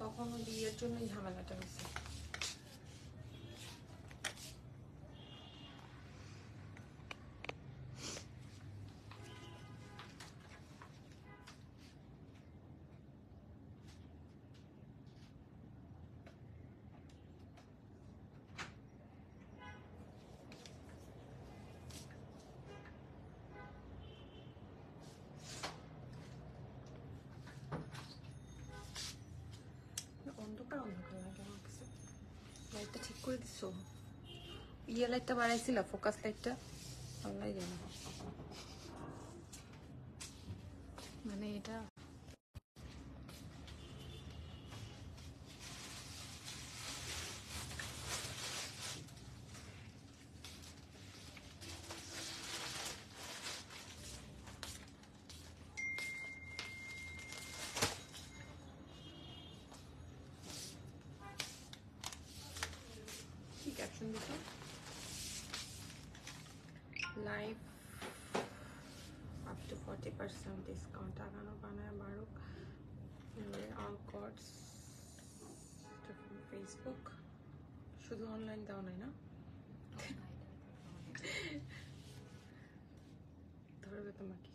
তখন ওই বিয়ের জন্য ঝামেলাটা হয়েছে। করে দিছো ইয়ে লাইটটা বাড়াইছিল ফোকাস লাইটটা আল্লাহ জানে মানে এটা কি ক্যাপশন দিতো live up to forty percent discount আগানো বানায় বারুক অল কোডস ফেসবুক শুধু অনলাইন দেওয়া নাই না? ধরবে তোমার কি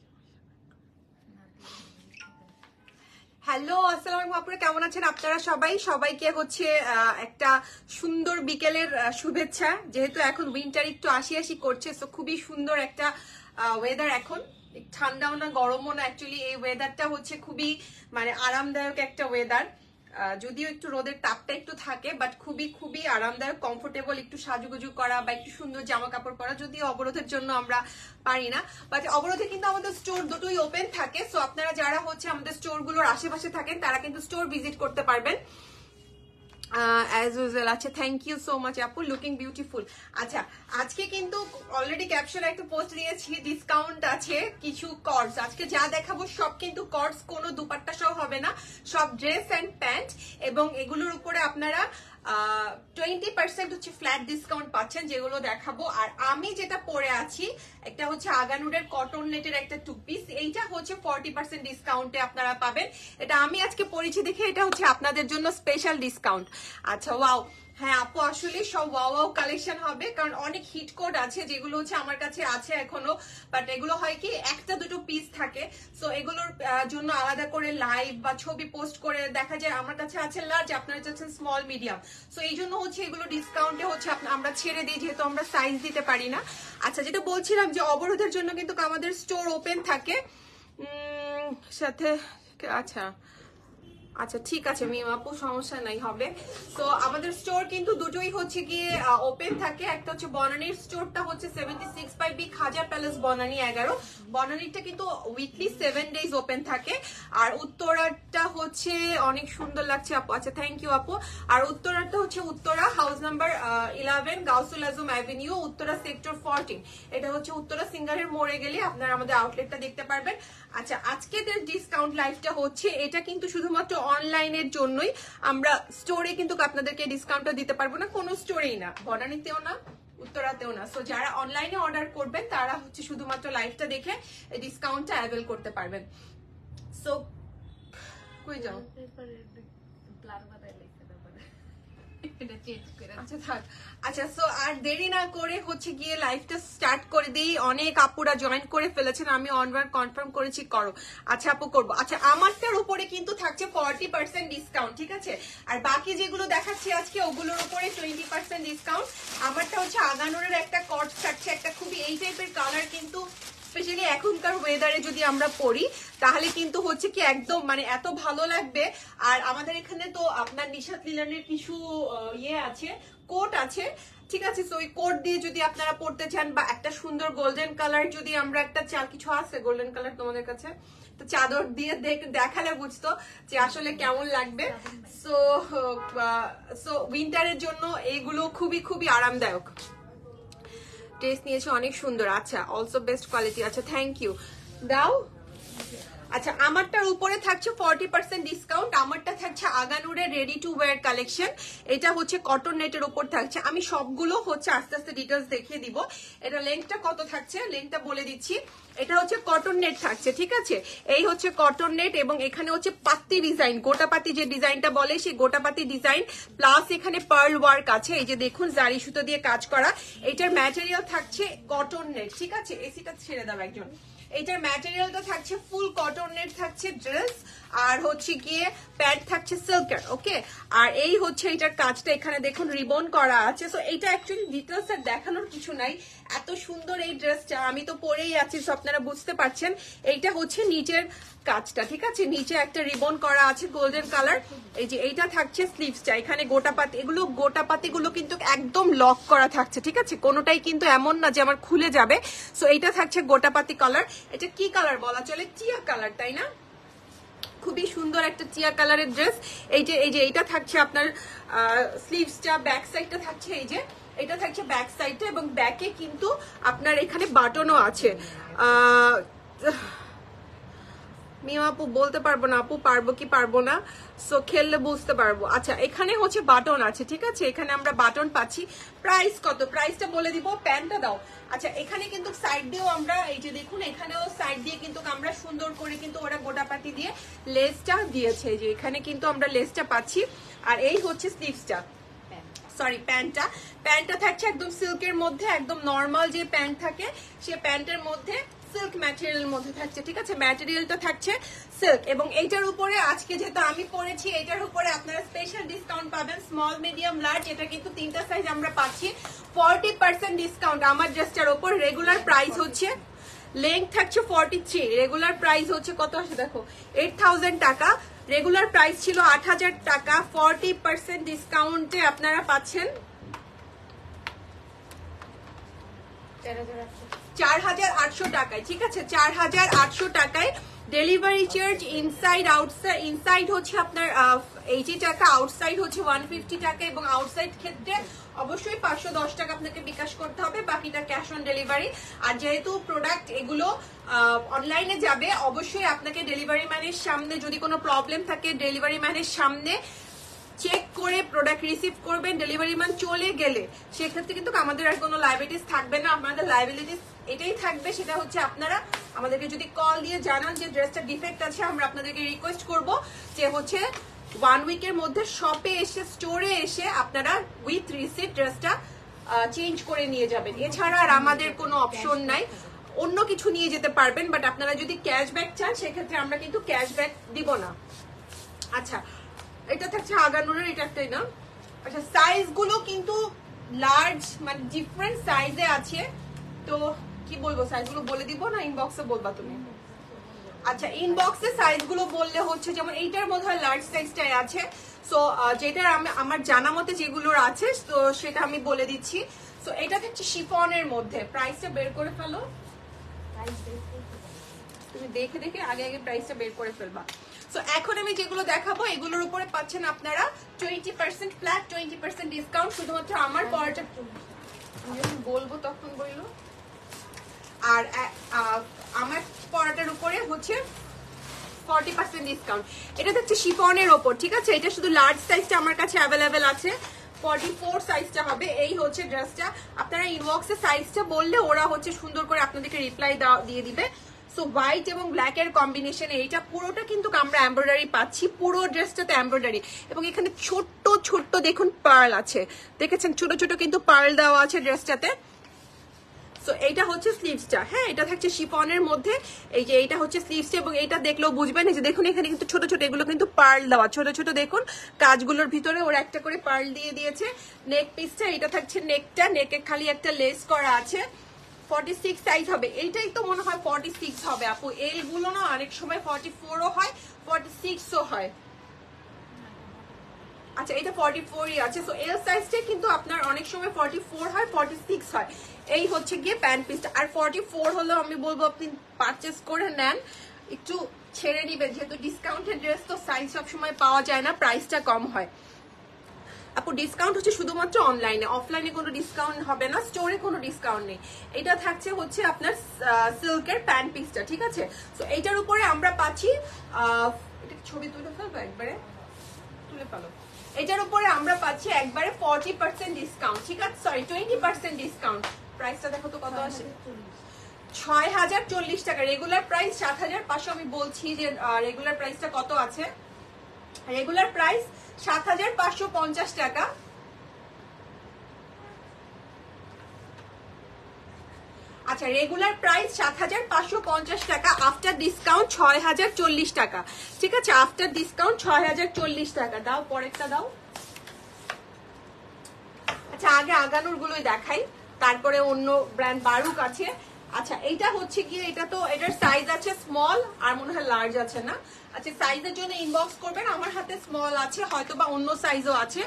হ্যালো আসসালাম আলাইকুম। আপনারা কেমন আছেন? আপনারা সবাই? সবাইকে হচ্ছে একটা সুন্দর বিকেলের শুভেচ্ছা। যেহেতু এখন উইন্টার একটু আসি আসি করছে তো খুবই সুন্দর একটা ওয়েদার এখন। ঠান্ডাও না, গরমও না অ্যাকচুয়ালি এই ওয়েদারটা হচ্ছে খুবই মানে আরামদায়ক একটা ওয়েদার যদিও একটু রোদের তাপটা একটু থাকে বাট খুবই খুবই আরামদায়ক কমফোর্টেবল একটু সাজুগুজু করা বা একটু সুন্দর জামা কাপড় পরা, যদিও অবরোধের জন্য আমরা পারি না। বাট অবরোধে কিন্তু আমাদের স্টোর দুটোই ওপেন থাকে সো আপনারা যারা হচ্ছে আমাদের স্টোরগুলোর আশেপাশে থাকেন, তারা কিন্তু স্টোর ভিজিট করতে পারবেন। অ্যাজ ইউজুয়াল আচ্ছা থ্যাংক ইউ সো মাচ আপু লুকিং বিউটিফুল আচ্ছা আজকে কিন্তু অলরেডি ক্যাপশনে একটা পোস্ট দিয়েছি ডিসকাউন্ট আছে, কিছু কর্স আজকে যা দেখাবো সব কিন্তু কর্স কোনো দুপাট্টা সহ হবে না। সব ড্রেস অ্যান্ড প্যান্ট এবং এগুলোর উপরে আপনারা টোয়েন্টি পার্সেন্ট হচ্ছে ফ্ল্যাট ডিসকাউন্ট পাচ্ছেন, যেগুলো দেখাবো। আর আমি যেটা পরে আছি, একটা হচ্ছে আগানুডের কটন নেটের একটা টু পিস এইটা হচ্ছে ফর্টি পার্সেন্ট ডিসকাউন্টে আপনারা পাবেন। এটা আমি আজকে পরেছি দেখে এটা হচ্ছে আপনাদের জন্য স্পেশাল ডিসকাউন্ট আচ্ছা ওয়াও হ্যাঁ আপু, আসলে সব ওয়াও কালেকশন হবে, কারণ অনেক হিট কোড আছে যেগুলো হচ্ছে আমার কাছে আছে এখনও বাট এগুলো হয় কি, একটা দুটো পিস থাকে সো এগুলোর জন্য আলাদা করে লাইভ বা ছবি পোস্ট করে দেখা যায়। আমার কাছে আছে লার্জ আপনারা চাচ্ছেন স্মল মিডিয়াম সো এই জন্য হচ্ছে এগুলো ডিসকাউন্টে হচ্ছে আমরা ছেড়ে দিই, যেহেতু আমরা সাইজ দিতে পারি না। আচ্ছা যেটা বলছিলাম যে অবরোধের জন্য কিন্তু আমাদের স্টোর ওপেন থাকে সাথে আচ্ছা আচ্ছা ঠিক আছে, মিম আপু, সমস্যা নাই, হবে। তো আমাদের স্টোর কিন্তু দুটোই হচ্ছে গিয়ে ওপেন থাকে। একটা হচ্ছে বনানীর স্টোরটা হচ্ছে সেভেন্টি সিক্স বাই বি খাজার প্যালেস বনানী এগারো। বনানীরটা কিন্তু উইকলি সেভেন ডেজ ওপেন থাকে। আর উত্তরাটা হচ্ছে, অনেক সুন্দর লাগছে আপু। আচ্ছা থ্যাংক ইউ আপু। আর উত্তরাটা হচ্ছে Uttara house number eleven Gausul Azam avenue Uttara sector fourteen এটা হচ্ছে উত্তরা সিঙ্গারের মোড়ে গেলে আপনারা আমাদের আউটলেটটা দেখতে পারবেন। আচ্ছা আজকে ডিসকাউন্ট লাইফটা হচ্ছে, এটা কিন্তু শুধুমাত্র অনলাইনের জন্যই আমরা স্টোরে কিন্তু আপনাদেরকে ডিসকাউন্টটা দিতে পারব না, কোনো স্টোরেই না। ভটানিতেও না, উত্তরাতেও না। সো যারা অনলাইনে অর্ডার করবেন, তারা হচ্ছে শুধুমাত্র লাইভটা দেখে ডিসকাউন্টটা অ্যাভেল করতে পারবেন। সো কই যাও? আচ্ছা দেরি না করে হচ্ছে গিয়ে লাইভটা স্টার্ট করে দিই। অনেক আপুরা জয়েন করে ফেলেছেন, আমি অনওয়ার কনফার্ম করেছি, করো। আচ্ছা আপু, করব। আচ্ছা আমারটার উপরে কিন্তু থাকছে ফর্টি পার্সেন্ট ডিসকাউন্ট ঠিক আছে? আর বাকি যেগুলো দেখাচ্ছি আজকে, ওগুলোর উপরে টোয়েন্টি পার্সেন্ট ডিসকাউন্ট আমারটা হচ্ছে আগানোরের একটা কট থাকছে, একটা খুবই এই টাইপের কালার কিন্তু স্পেশালি এখনকার ওয়েদারে যদি আমরা পড়ি তাহলে কিন্তু হচ্ছে কি একদম মানে এত ভালো লাগবে। আর আমাদের এখানে তো আপনার নিশাত লিলানের কিছু ইয়ে আছে, কোট আছে, ঠিক আছে? তো ওই কোট দিয়ে যদি আপনারা পড়তে চান বা একটা সুন্দর গোল্ডেন কালার যদি আমরা একটা চা, কিছু আছে গোল্ডেন কালার তোমাদের কাছে? তো চাদর দিয়ে দেখ- দেখালে বুঝতো যে আসলে কেমন লাগবে। সো সো উইন্টারের জন্য এইগুলো খুবই খুবই আরামদায়ক। টেস্ট নিয়েছে অনেক সুন্দর। আচ্ছা অলসো বেস্ট কোয়ালিটি আচ্ছা থ্যাংক ইউ দাও। আচ্ছা আমারটার উপরে থাকছে ফর্টি পার্সেন্ট ডিসকাউন্ট আমারটা থাকছে আগানুরের রেডি টু ওয়ার কালেকশন এটা হচ্ছে কটন নেটের উপর থাকছে। আমি সবগুলো হচ্ছে আস্তে আস্তে ডিটেলস দেখিয়ে দিব। এটা লেন্থটা কত থাকছে? লেন্থটা বলে দিচ্ছি। এটা হচ্ছে কটন নেট থাকছে, ঠিক আছে? এই হচ্ছে কটন নেট এবং এখানে হচ্ছে পাত্তি ডিজাইন গোটাপাতি যে ডিজাইনটা বলে, সেই গোটাপাতি ডিজাইন প্লাস এখানে পার্ল ওয়ার্ক আছে। এই যে দেখুন, জারি সুতো দিয়ে কাজ করা। এটার ম্যাটেরিয়াল থাকছে কটন নেট ঠিক আছে? এসিটা ছেড়ে দাও একজন। এটার তো থাকছে ফুল কটনের থাকছে ড্রেস আর হচ্ছে গিয়ে প্যান্ট থাকছে সিল্কের ওকে আর এই হচ্ছে এটার কাজটা এখানে দেখুন রিবন করা আছে। সো এটা অ্যাকচুয়ালি ডিটেলস আর দেখানোর কিছু নাই। এত সুন্দর এই ড্রেসটা আমি তো পরেই আছি সো আপনারা বুঝতে পারছেন। এইটা হচ্ছে নিচের কাজটা ঠিক আছে? নিচে একটা রিবন করা আছে গোল্ডেন কালার এই যে এইটা থাকছে স্লিভসটা এখানে গোটাপাতি এগুলো গোটাপাতিগুলো কিন্তু একদম লক করা থাকছে ঠিক আছে? কোনোটাই কিন্তু এমন না যে আমার খুলে যাবে। সো এইটা থাকছে গোটাপাতি কালার এটা কি কালার বলা চলে? চিয়া কালার তাই না? খুবই সুন্দর একটা চিয়া কালারের ড্রেস এই যে এই যে এইটা থাকছে আপনার স্লিভসটা ব্যাক সাইডটা থাকছে এই যে। এটা থাকছে ব্যাক সাইডটা এবং ব্যাকে কিন্তু আপনার এখানে বাটনও আছে। আহ, মিয়া আপু, বলতে পারব না আপু, পারব কি পারব না? সো খেললে বুঝতে পারব। আচ্ছা এখানে হচ্ছে বাটন আছে, ঠিক আছে? এখানে আমরা বাটন পাচ্ছি। প্রাইস কত? প্রাইসটা বলে দিব প্যান্টটা দাও। আচ্ছা এখানে কিন্তু সাইড দিয়েও আমরা, এই যে দেখুন, এখানেও সাইড দিয়ে কিন্তু আমরা সুন্দর করে কিন্তু ওরা গোটাপাতি দিয়ে লেসটা দিয়েছে। যে এখানে কিন্তু আমরা লেসটা পাচ্ছি। আর এই হচ্ছে স্লিভসটা সরি প্যান্টটা প্যান্টটা থাকছে একদম সিল্কের মধ্যে, একদম নর্মাল যে প্যান্ট থাকে, সে প্যান্টের মধ্যে সিল্ক ম্যাটেরিয়ালের মধ্যে থাকছে, ঠিক আছে? ম্যাটেরিয়ালটা থাকছে সিল্ক। এবং এইটার উপরে আজকে যেহেতু আমি পরেছি এটার উপরে আপনারা স্পেশাল ডিসকাউন্ট পাবেন স্মল মিডিয়াম লার্জ এটা কিন্তু তিনটা সাইজ আমরা পাচ্ছি। ফর্টি পার্সেন্ট ডিসকাউন্ট আমার ড্রেসটার উপর রেগুলার প্রাইস হচ্ছে লেন্থ থাকছে ফর্টি থ্রি রেগুলার প্রাইস হচ্ছে কত আছে দেখো? এইট থাউজেন্ড টাকা রেগুলার প্রাইস ছিল আট হাজার টাকা ফর্টি পার্সেন্ট ডিসকাউন্টে আপনারা পাচ্ছেন। চার হাজার আটশো টাকায়, ঠিক আছে? চার হাজার আটশো টাকায় ডেলিভারি চার্জ ইনসাইড ইনসাইড হচ্ছে আপনার টাকা আউটসাইড হচ্ছে ওয়ান ফিফটি টাকা এবং আউটসাইড ক্ষেত্রে অবশ্যই পাঁচশো দশ টাকা আপনাকে বিকাশ করতে হবে, বাকিটা ক্যাশ অন ডেলিভারি আর যেহেতু প্রোডাক্ট এগুলো অনলাইনে যাবে, অবশ্যই আপনাকে ডেলিভারি ম্যানের সামনে যদি কোনো প্রবলেম থাকে ডেলিভারি ম্যানের সামনে চেক করে প্রোডাক্ট রিসিভ করবেন ডেলিভারি ম্যান চলে গেলে, সেক্ষেত্রে কিন্তু আমাদের আর কোনো লাইবিলিটিস থাকবে না। আপনাদের লাইবিলিটিস এটাই থাকবে, সেটা হচ্ছে আপনারা আমাদেরকে যদি কল দিয়ে জানান যে ড্রেসটা ডিফেক্ট আছে, আমরা আপনাদেরকে রিকোয়েস্ট করব যে হচ্ছে ওয়ান উইকের মধ্যে শপে এসে স্টোরে এসে আপনারা উইথ রিসিপ্ট ড্রেসটা চেঞ্জ করে নিয়ে যাবেন। এছাড়া আর আমাদের কোনো অপশন নাই। অন্য কিছু নিয়ে যেতে পারবেন বাট আপনারা যদি ক্যাশব্যাক চান, সেক্ষেত্রে আমরা কিন্তু ক্যাশব্যাক দিব না। আচ্ছা এটা থাকছে আগানুরের, এটা একটাই না? আচ্ছা সাইজগুলো কিন্তু লার্জ মানে ডিফারেন্ট সাইজে আছে। তো কি বলব সাইজগুলো বলে দিব না? ইনবক্সে বলবা তুমি? আচ্ছা ইনবক্সে সাইজগুলো বললে হচ্ছে, যেমন এইটার মধ্যে লার্জ সাইজটাই আছে। সো যেটা আমি- আমার জানা মতে যেগুলোর আছে, তো সেটা আমি বলে দিচ্ছি। সো এটা হচ্ছে শিফনের মধ্যে। প্রাইসটা বের করে ফেলো। তুমি দেখে দেখে আগে আগে প্রাইসটা বের করে ফেলবা। সো এখন আমি যেগুলো দেখাবো এগুলোর উপরে পাচ্ছেন আপনারা twenty percent flat twenty percent discount শুধুমাত্র আমার পরাটা যখন বলব তখন বলল। আর আমার পরাটার উপরে হচ্ছে ফর্টি পার্সেন্ট ডিসকাউন্ট এটা হচ্ছে শিফনের ওপর ঠিক আছে? এটা শুধু লার্জ সাইজটা আমার কাছে অ্যাভেলেবেল আছে। ফর্টি ফোর সাইজটা হবে এই হচ্ছে ড্রেসটা আপনারা ইনবক্সে সাইজটা বললে ওরা হচ্ছে সুন্দর করে আপনাদেরকে রিপ্লাই দিয়ে দিবে। সো হোয়াইট এবং ব্ল্যাক এর কম্বিনেশন এইটা পুরোটা কিন্তু আমরা এমব্রয়ডারি পাচ্ছি। পুরো ড্রেসটাতে এমব্রয়ডারি এবং এখানে ছোট্ট ছোট্ট দেখুন পার্ল আছে। দেখেছেন? ছোট ছোট কিন্তু পার্ল দেওয়া আছে ড্রেসটাতে সো এইটা হচ্ছে স্লিভসটা হ্যাঁ এটা থাকছে শিফনের মধ্যে। এই যে এইটা হচ্ছে স্লিভসটা এবং এইটা দেখলেও বুঝবেন। এই যে দেখুন, এখানে কিন্তু ছোট ছোট এগুলো কিন্তু পার্ল দেওয়া। ছোট ছোট দেখুন, কাজগুলোর ভিতরে ওরা একটা করে পার্ল দিয়ে দিয়েছে। নেক পিসটা এটা থাকছে নেকটা নেকে খালি একটা লেস করা আছে। ফর্টি সিক্স সাইজ হবে। এইটাই তো মনে হয় ফর্টি সিক্স হবে। আপু এলগুলো না অনেক সময় ফর্টি ফোরও হয় ফর্টি সিক্সও হয়। আচ্ছা এটা ফর্টি ফোরই আছে সো এল সাইজটা কিন্তু আপনার অনেক সময় ফর্টি ফোর হয় ফর্টি সিক্স হয়। এই হচ্ছে গিয়ে প্যান্ট পিসটা আর ফর্টি ফোর হলেও আমি বলব, আপনি পারচেস করে নেন। একটু ছেড়ে নিবেন। যেহেতু ডিসকাউন্টেড ড্রেস তো সাইজ সবসময় পাওয়া যায় না প্রাইসটা কম হয়। আপু ডিসকাউন্ট হচ্ছে শুধুমাত্র অনলাইনে অফলাইনে কোনো ডিসকাউন্ট হবে না স্টোরে কোনো ডিসকাউন্ট নেই। এটা থাকছে হচ্ছে আপনার সিল্কের প্যান্ট পিসটা ঠিক আছে? তো এইটার উপরে আমরা পাচ্ছি ছবি তুলে ফেলব একবারে? তুলে ফেলো। এটার উপরে আমরা পাচ্ছি একবারে ফর্টি পার্সেন্ট ডিসকাউন্ট ঠিক আছে? সরি টোয়েন্টি পার্সেন্ট ডিসকাউন্ট প্রাইসটা দেখো তো কত আসে? ছয় হাজার চল্লিশ টাকা। রেগুলার প্রাইস সাত হাজার পাঁচশো। আমি বলছি যে রেগুলার প্রাইসটা কত আছে? রেগুলার প্রাইস সাত হাজার পাঁচশো পঞ্চাশ টাকা। আচ্ছা রেগুলার প্রাইস সাত হাজার পাঁচশো পঞ্চাশ টাকা আফটার ডিসকাউন্ট ছয় হাজার চল্লিশ টাকা। ঠিক আছে আফটার ডিসকাউন্ট ছয় হাজার চল্লিশ টাকা। দাও, পরেরটা দাও। আচ্ছা আগে আগানোর গুলোই দেখাই, তারপরে অন্য ব্র্যান্ড বারুক আছে। আচ্ছা এইটা হচ্ছে কি এটা তো, এটার সাইজ আছে স্মল আর মনে হয় লার্জ আছে না? আচ্ছা সাইজের জন্য ইনবক্স করবেন। আমার হাতে স্মল আছে হয়তো বা অন্য সাইজও আছে।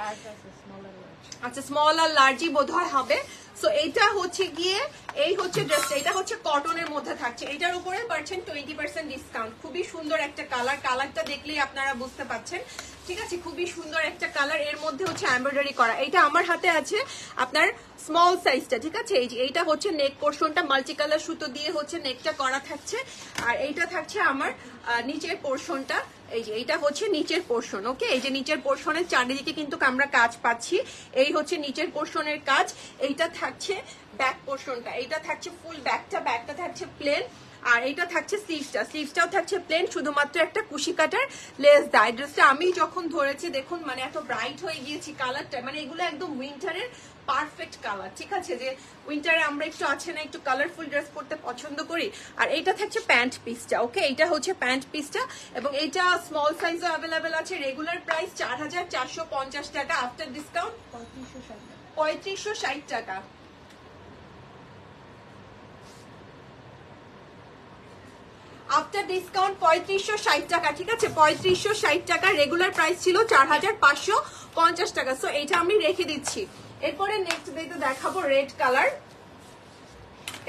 আচ্ছা স্মল আর লার্জই বোধ হবে। সো এইটা হচ্ছে গিয়ে, এই হচ্ছে ড্রেসটা এটা হচ্ছে কটনের মধ্যে থাকছে। এটার উপরে পাচ্ছেন টোয়েন্টি পার্সেন্ট ডিসকাউন্ট খুবই সুন্দর একটা কালার কালারটা দেখলেই আপনারা বুঝতে পাচ্ছেন। ঠিক আছে, খুবই সুন্দর একটা কালারের মধ্যে হচ্ছে এমব্রয়ডারি করা। এটা আমার হাতে আছে আপনার স্মল সাইজটা ঠিক আছে? এই যে, এইটা হচ্ছে নেক পোর্শনটা মাল্টি কালার সুতো দিয়ে হচ্ছে নেকটা করা থাকছে। আর এইটা থাকছে আমার নিচের পোর্শনটা এই যে, এইটা হচ্ছে নিচের পোর্শন ওকে এই যে নিচের পোর্শনের চারিদিকে কিন্তু আমরা কাজ পাচ্ছি। এই হচ্ছে নিচের পোর্শনের কাজ। এইটা থাকছে ব্যাক পোর্শনটা এইটা থাকছে ফুল ব্যাকটা ব্যাকটা থাকছে প্লেন আর এটা থাকছে স্লিভসটা স্লিভসটাও থাকছে প্লেন শুধুমাত্র একটা কুশি কাটার লেস দায় ড্রেসটা আমি যখন ধরেছি, দেখুন মানে এত ব্রাইট হয়ে গিয়েছি কালারটা মানে এগুলো একদম উইন্টারের পারফেক্ট কালার ঠিক আছে? যে উইন্টারে আমরা একটু আছে না, একটু কালারফুল ড্রেস পরতে পছন্দ করি, আর এইটা থাকছে প্যান্ট পিসটা ওকে এইটা হচ্ছে প্যান্ট পিসটা এবং এইটা স্মল সাইজও অ্যাভেলেবেল আছে রেগুলার প্রাইস চার হাজার চারশো পঞ্চাশ টাকা আফটার ডিসকাউন্ট পঁয়ত্রিশশো ষাট টাকা। আফটার ডিসকাউন্ট পঁয়ত্রিশশো ষাট টাকা, ঠিক আছে? পঁয়ত্রিশশো ষাট টাকা রেগুলার প্রাইস ছিল চার হাজার পাঁচশো পঞ্চাশ টাকা। সো এটা আমি রেখে দিচ্ছি। এরপরে নেক্সট ডেতে দেখাবো রেড কালার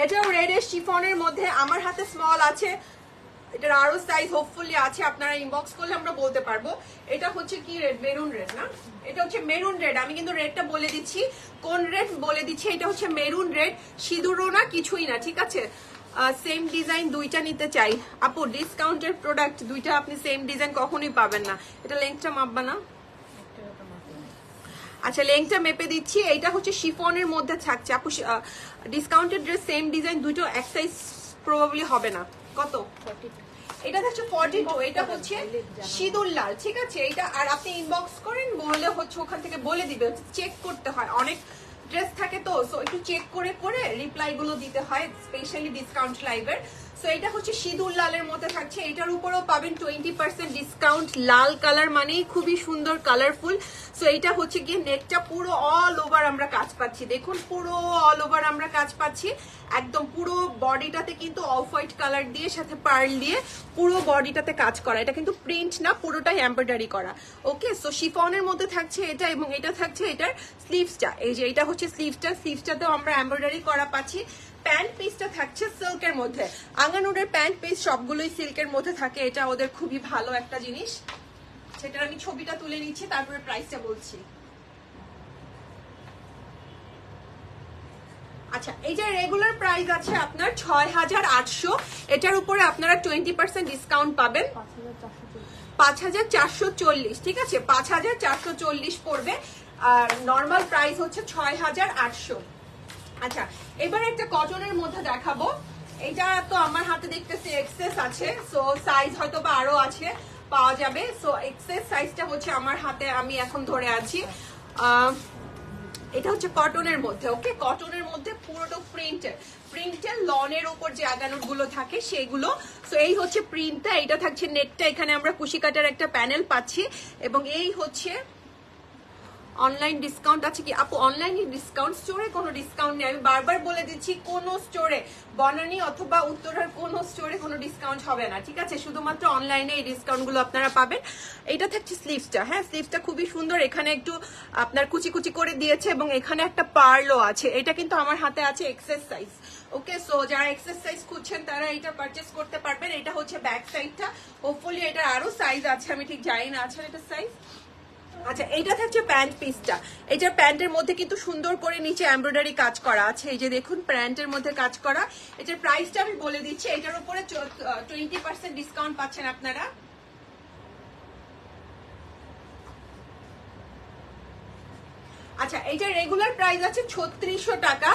এটাও রেড এর শিফনের মধ্যে। আমার হাতে স্মল আছে। এটার আরও সাইজ হোপফুলি আছে। আপনারা ইনবক্স করলে আমরা বলতে পারব। এটা হচ্ছে কি রেড মেরুন রেড না? এটা হচ্ছে মেরুন রেড আমি কিন্তু রেডটা বলে দিচ্ছি। কোন রেড বলে দিচ্ছি? এটা হচ্ছে মেরুন রেড সিঁদুরও না, কিছুই না, ঠিক আছে? সেম ডিজাইন দুইটা নিতে চাই। আপু ডিসকাউন্টের প্রোডাক্ট দুইটা আপনি সেম ডিজাইন কখনোই পাবেন না। এটা লেন্থটা মাপবা না। আচ্ছা লেংটা মেপে দিচ্ছি। এইটা হচ্ছে শিফনের মধ্যে থাকছে। আপু ডিসকাউন্টেড ড্রেস সেম ডিজাইন দুটো এক সাইজ প্রবাবলি হবে না। কত? এটা হচ্ছে ফর্টি টু এটা হচ্ছে সিঁদুর লাল ঠিক আছে? এটা আর আপনি ইনবক্স করেন বললে হচ্ছে ওখান থেকে বলে দিবে চেক করতে হয়। অনেক ড্রেস থাকে তো সো একটু চেক করে করে রিপ্লাই গুলো দিতে হয় স্পেশালি ডিসকাউন্ট লাইভের সো এটা হচ্ছে সিঁদুর লালের মধ্যে থাকছে। এটার উপরেও পাবেন টোয়েন্টি পার্সেন্ট ডিসকাউন্ট লাল কালার মানেই খুবই সুন্দর কালারফুল সো এটা হচ্ছে গিয়ে নেটটা পুরো অল ওভার আমরা কাজ পাচ্ছি। দেখুন, পুরো অল ওভার আমরা কাজ পাচ্ছি। একদম পুরো বডিটাতে কিন্তু অফ হোয়াইট কালার দিয়ে, সাথে পার্ল দিয়ে পুরো বডিটাতে কাজ করা। এটা কিন্তু প্রিন্ট না, পুরোটাই এমব্রয়ডারি করা। ওকে সো শিফনের মধ্যে থাকছে এটা এবং এটা থাকছে এটার স্লিভসটা এই যে, এটা হচ্ছে স্লিভসটা স্লিভসটাতেও আমরা এমব্রয়ডারি করা পাচ্ছি। প্যান্ট পিসটা থাকছে সিল্কের মধ্যে। আঙ্গানুরের প্যান্ট পিস সবগুলোই সিল্কের মধ্যে থাকে, এটা ওদের খুবই ভালো একটা জিনিস। সেটার আমি ছবিটা তুলে নিচ্ছি, তারপরে প্রাইসটা বলছি। আচ্ছা এইটা রেগুলার প্রাইস আছে আপনার ছয় হাজার আটশো, এটার উপরে আপনারা টোয়েন্টি পার্সেন্ট ডিসকাউন্ট পাবেন। পাঁচ হাজার চারশো চল্লিশ, ঠিক আছে? পাঁচ হাজার চারশো চল্লিশ পড়বে, আর নর্মাল প্রাইস হচ্ছে ছয় হাজার আটশো। আচ্ছা এবার একটা কটনের মধ্যে দেখাবো। এটা তো আমার হাতে দেখতেছি এক্সেস আছে সো সাইজ হয়তো বা আরও আছে, পাওয়া যাবে। সো এক্সেস সাইজটা হচ্ছে আমার হাতে, আমি এখন ধরে আছি। এটা হচ্ছে কটনের মধ্যে ওকে কটনের মধ্যে পুরোটা প্রিন্টের প্রিন্টের লনের উপর যে আগানোরগুলো থাকে সেগুলো। তো এই হচ্ছে প্রিন্টটা এটা থাকছে নেটটা এখানে আমরা কুশি কাটার একটা প্যানেল পাচ্ছি এবং এই হচ্ছে অনলাইন ডিসকাউন্ট আছে কি? আপু অনলাইনে ডিসকাউন্ট স্টোরে কোনো ডিসকাউন্ট নেই। আমি বারবার বলে দিচ্ছি, কোন স্টোরে বনানী অথবা উত্তরার কোন স্টোরে কোনো ডিসকাউন্ট হবে না, ঠিক আছে? শুধুমাত্র অনলাইনে এই ডিসকাউন্টগুলো আপনারা পাবেন। এটা থাকছে স্লিভসটা হ্যাঁ? স্লিভসটা খুবই সুন্দর। এখানে একটু আপনার কুচি কুচি করে দিয়েছে এবং এখানে একটা পার্লও আছে। এটা কিন্তু আমার হাতে আছে এক্সারসাইজ ওকে সো যারা এক্সেস সাইজ খুঁজছেন, তারা এটা পারচেস করতে পারবেন। এটা হচ্ছে ব্যাক সাইডটা হোপফুলি এটা আরও সাইজ আছে। আমি ঠিক জানি না আছে এটা সাইজ আচ্ছা এইটা থাকছে প্যান্ট পিসটা। এইটার প্যান্টের মধ্যে কিন্তু সুন্দর করে নিচে এমব্রয়ডারি কাজ করা আছে। এই যে দেখুন, প্যান্টের মধ্যে কাজ করা। এটার প্রাইসটা আমি বলে দিচ্ছি। এটার উপরে টোয়েন্টি পার্সেন্ট ডিসকাউন্ট পাচ্ছেন আপনারা। আচ্ছা এটা রেগুলার প্রাইস আছে ছত্রিশশো টাকা।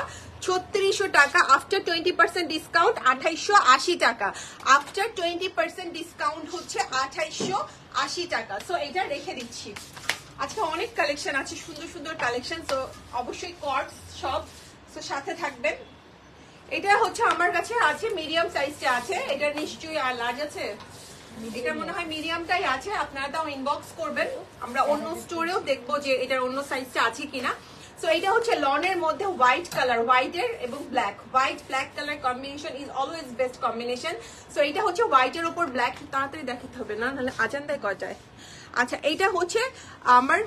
ছত্রিশশো টাকা আফটার টোয়েন্টি পার্সেন্ট ডিসকাউন্ট আঠাইশশো আশি টাকা। আফটার টোয়েন্টি পার্সেন্ট ডিসকাউন্ট হচ্ছে আঠাইশশো আশি টাকা। সো এটা রেখে দিচ্ছি। আজকে অনেক কালেকশন আছে, সুন্দর সুন্দর কালেকশন তো অবশ্যই কর্ডস সব তো সাথে থাকবেন। এটা হচ্ছে আমার কাছে আছে মিডিয়াম সাইজটা আছে, এটা নিশ্চয়ই আর লার্জ আছে? এটা মনে হয় মিডিয়ামটাই আছে, আপনারা তাও ইনবক্স করবেন। আমরা অন্য স্টোরেও দেখব যে এটার অন্য সাইজটা আছে কিনা। সো এটা হচ্ছে লনের মধ্যে হোয়াইট কালার হোয়াইটের এবং black white black colour combination is always best combination so এটা হচ্ছে হোয়াইটের উপর ব্ল্যাক তাড়াতাড়ি দেখাতে হবে, না? নাহলে আজান দেয় কয়টায়? আচ্ছা এইটা হচ্ছে আমার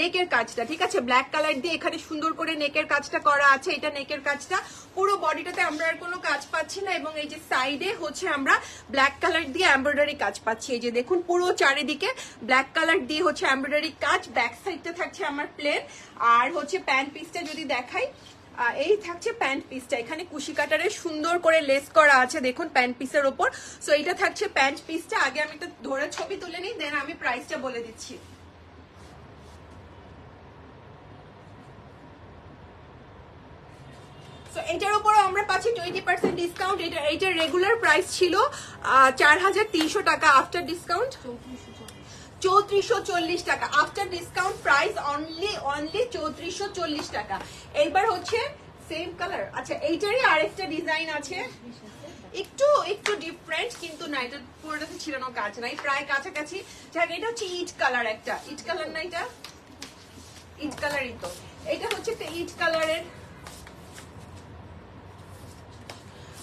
নেকের কাজটা, ঠিক আছে? ব্ল্যাক কালার দিয়ে এখানে সুন্দর করে নেকের কাজটা করা আছে, এটা নেকের কাজটা। পুরো বডিটাতে আমরা আর কোনো কাজ পাচ্ছি না, এবং এই যে সাইডে হচ্ছে আমরা ব্ল্যাক কালার দিয়ে এমব্রয়ডারি কাজ পাচ্ছি। এই যে দেখুন, পুরো চারিদিকে ব্ল্যাক কালার দিয়ে হচ্ছে এমব্রয়ডারি কাজ ব্যাক সাইডটা থাকছে আমার প্লেন আর হচ্ছে প্যান্ট পিসটা যদি দেখাই এই থাকছে প্যান্ট পিসটা। এখানে কুশি কাটারে সুন্দর করে লেস করা আছে, দেখুন, প্যান্ট পিসের ওপর। সো এটা থাকছে প্যান্ট পিসটা। আগে আমি একটা ধরে ছবি তুলে নিই দেন আমি প্রাইসটা বলে দিচ্ছি। এটার উপরও আমরা পাচ্ছি টোয়েন্টি পার্সেন্ট ডিসকাউন্ট এটা এটার রেগুলার প্রাইস ছিল চার হাজার তিনশো টাকা আফটার ডিসকাউন্ট চৌত্রিশশো চল্লিশ টাকা। After discount price only only চৌত্রিশশো চল্লিশ টাকা। এইবার হচ্ছে সেম কালার আচ্ছা এইটারই আরেকটা ডিজাইন আছে। একটু একটু ডিফারেন্ট কিন্তু না, এটা পুরোটাতে ছিলানো কাজ নাই। প্রায় কাছাকাছি। যাক, এটা হচ্ছে ইট কালার একটা। ইট কালার না এটা? ইট কালারই তো। এটা হচ্ছে একটা ইট কালারের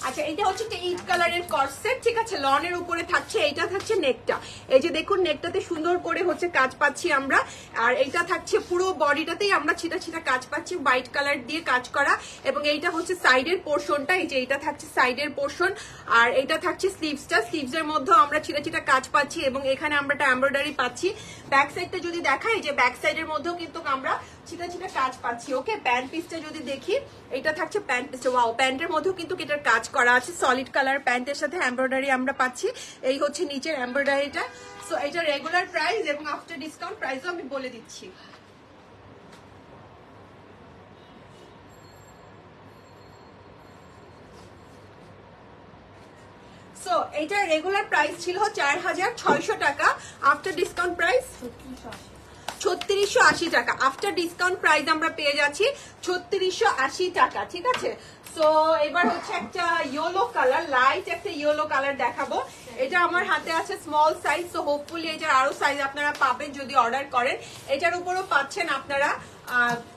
আচ্ছা এটা হচ্ছে একটা ইট কালারের কর্সেট ঠিক আছে? লনের উপরে থাকছে, এইটা থাকছে নেকটা এই যে দেখুন নেকটাতে সুন্দর করে হচ্ছে কাজ পাচ্ছি আমরা। আর এইটা থাকছে পুরো বডিটাতেই আমরা ছিটা ছিটা কাজ পাচ্ছি হোয়াইট কালার দিয়ে কাজ করা। এবং এইটা হচ্ছে সাইডের পোর্শনটা এই যে এটা থাকছে সাইডের পোর্শন আর এটা থাকছে স্লিভসটা স্লিভস এর মধ্যেও আমরা ছিটা ছিটা কাজ পাচ্ছি এবং এখানে আমরা একটা এমব্রয়ডারি পাচ্ছি। ব্যাক সাইডটা যদি দেখাই যে ব্যাক সাইডের মধ্যেও কিন্তু আমরা ছিটা ছিটা কাজ পাচ্ছি। ওকে প্যান্ট পিসটা যদি দেখি, এটা থাকছে প্যান্ট পিসটা ওয়াও প্যান্টের মধ্যেও কিন্তু এটার কাজ করা আছে। সলিড কালার প্যান্টের সাথে এমব্রয়ডারি আমরা পাচ্ছি। এই হচ্ছে নিচের এমব্রয়ডারিটা সো এটা রেগুলার প্রাইস এবং আফটার ডিসকাউন্ট প্রাইসও আমি বলে দিচ্ছি। সো রেগুলার প্রাইস ছিল চার হাজার ছয়শো টাকা। আফটার ডিসকাউন্ট প্রাইস ছত্রিশশো আশি টাকা। আফটার ডিসকাউন্ট প্রাইস আমরা পেয়ে যাচ্ছি ছত্রিশশো আশি টাকা, ঠিক আছে? সো এবার হচ্ছে একটা ইয়েলো কালার লাইট একটা ইয়েলো কালার দেখাবো। এটা আমার হাতে আছে স্মল সাইজ সো হোপফুলি এটার আরও সাইজ আপনারা পাবেন যদি অর্ডার করেন। এটার উপরও পাচ্ছেন আপনারা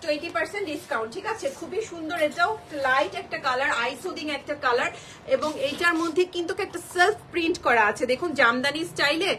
টোয়েন্টি পার্সেন্ট ডিসকাউন্ট ঠিক আছে? খুবই সুন্দর, এটাও লাইট একটা কালার আইসোদিং একটা কালার এবং এইটার মধ্যে কিন্তু একটা সেলফ প্রিন্ট করা আছে। দেখুন, জামদানি স্টাইলে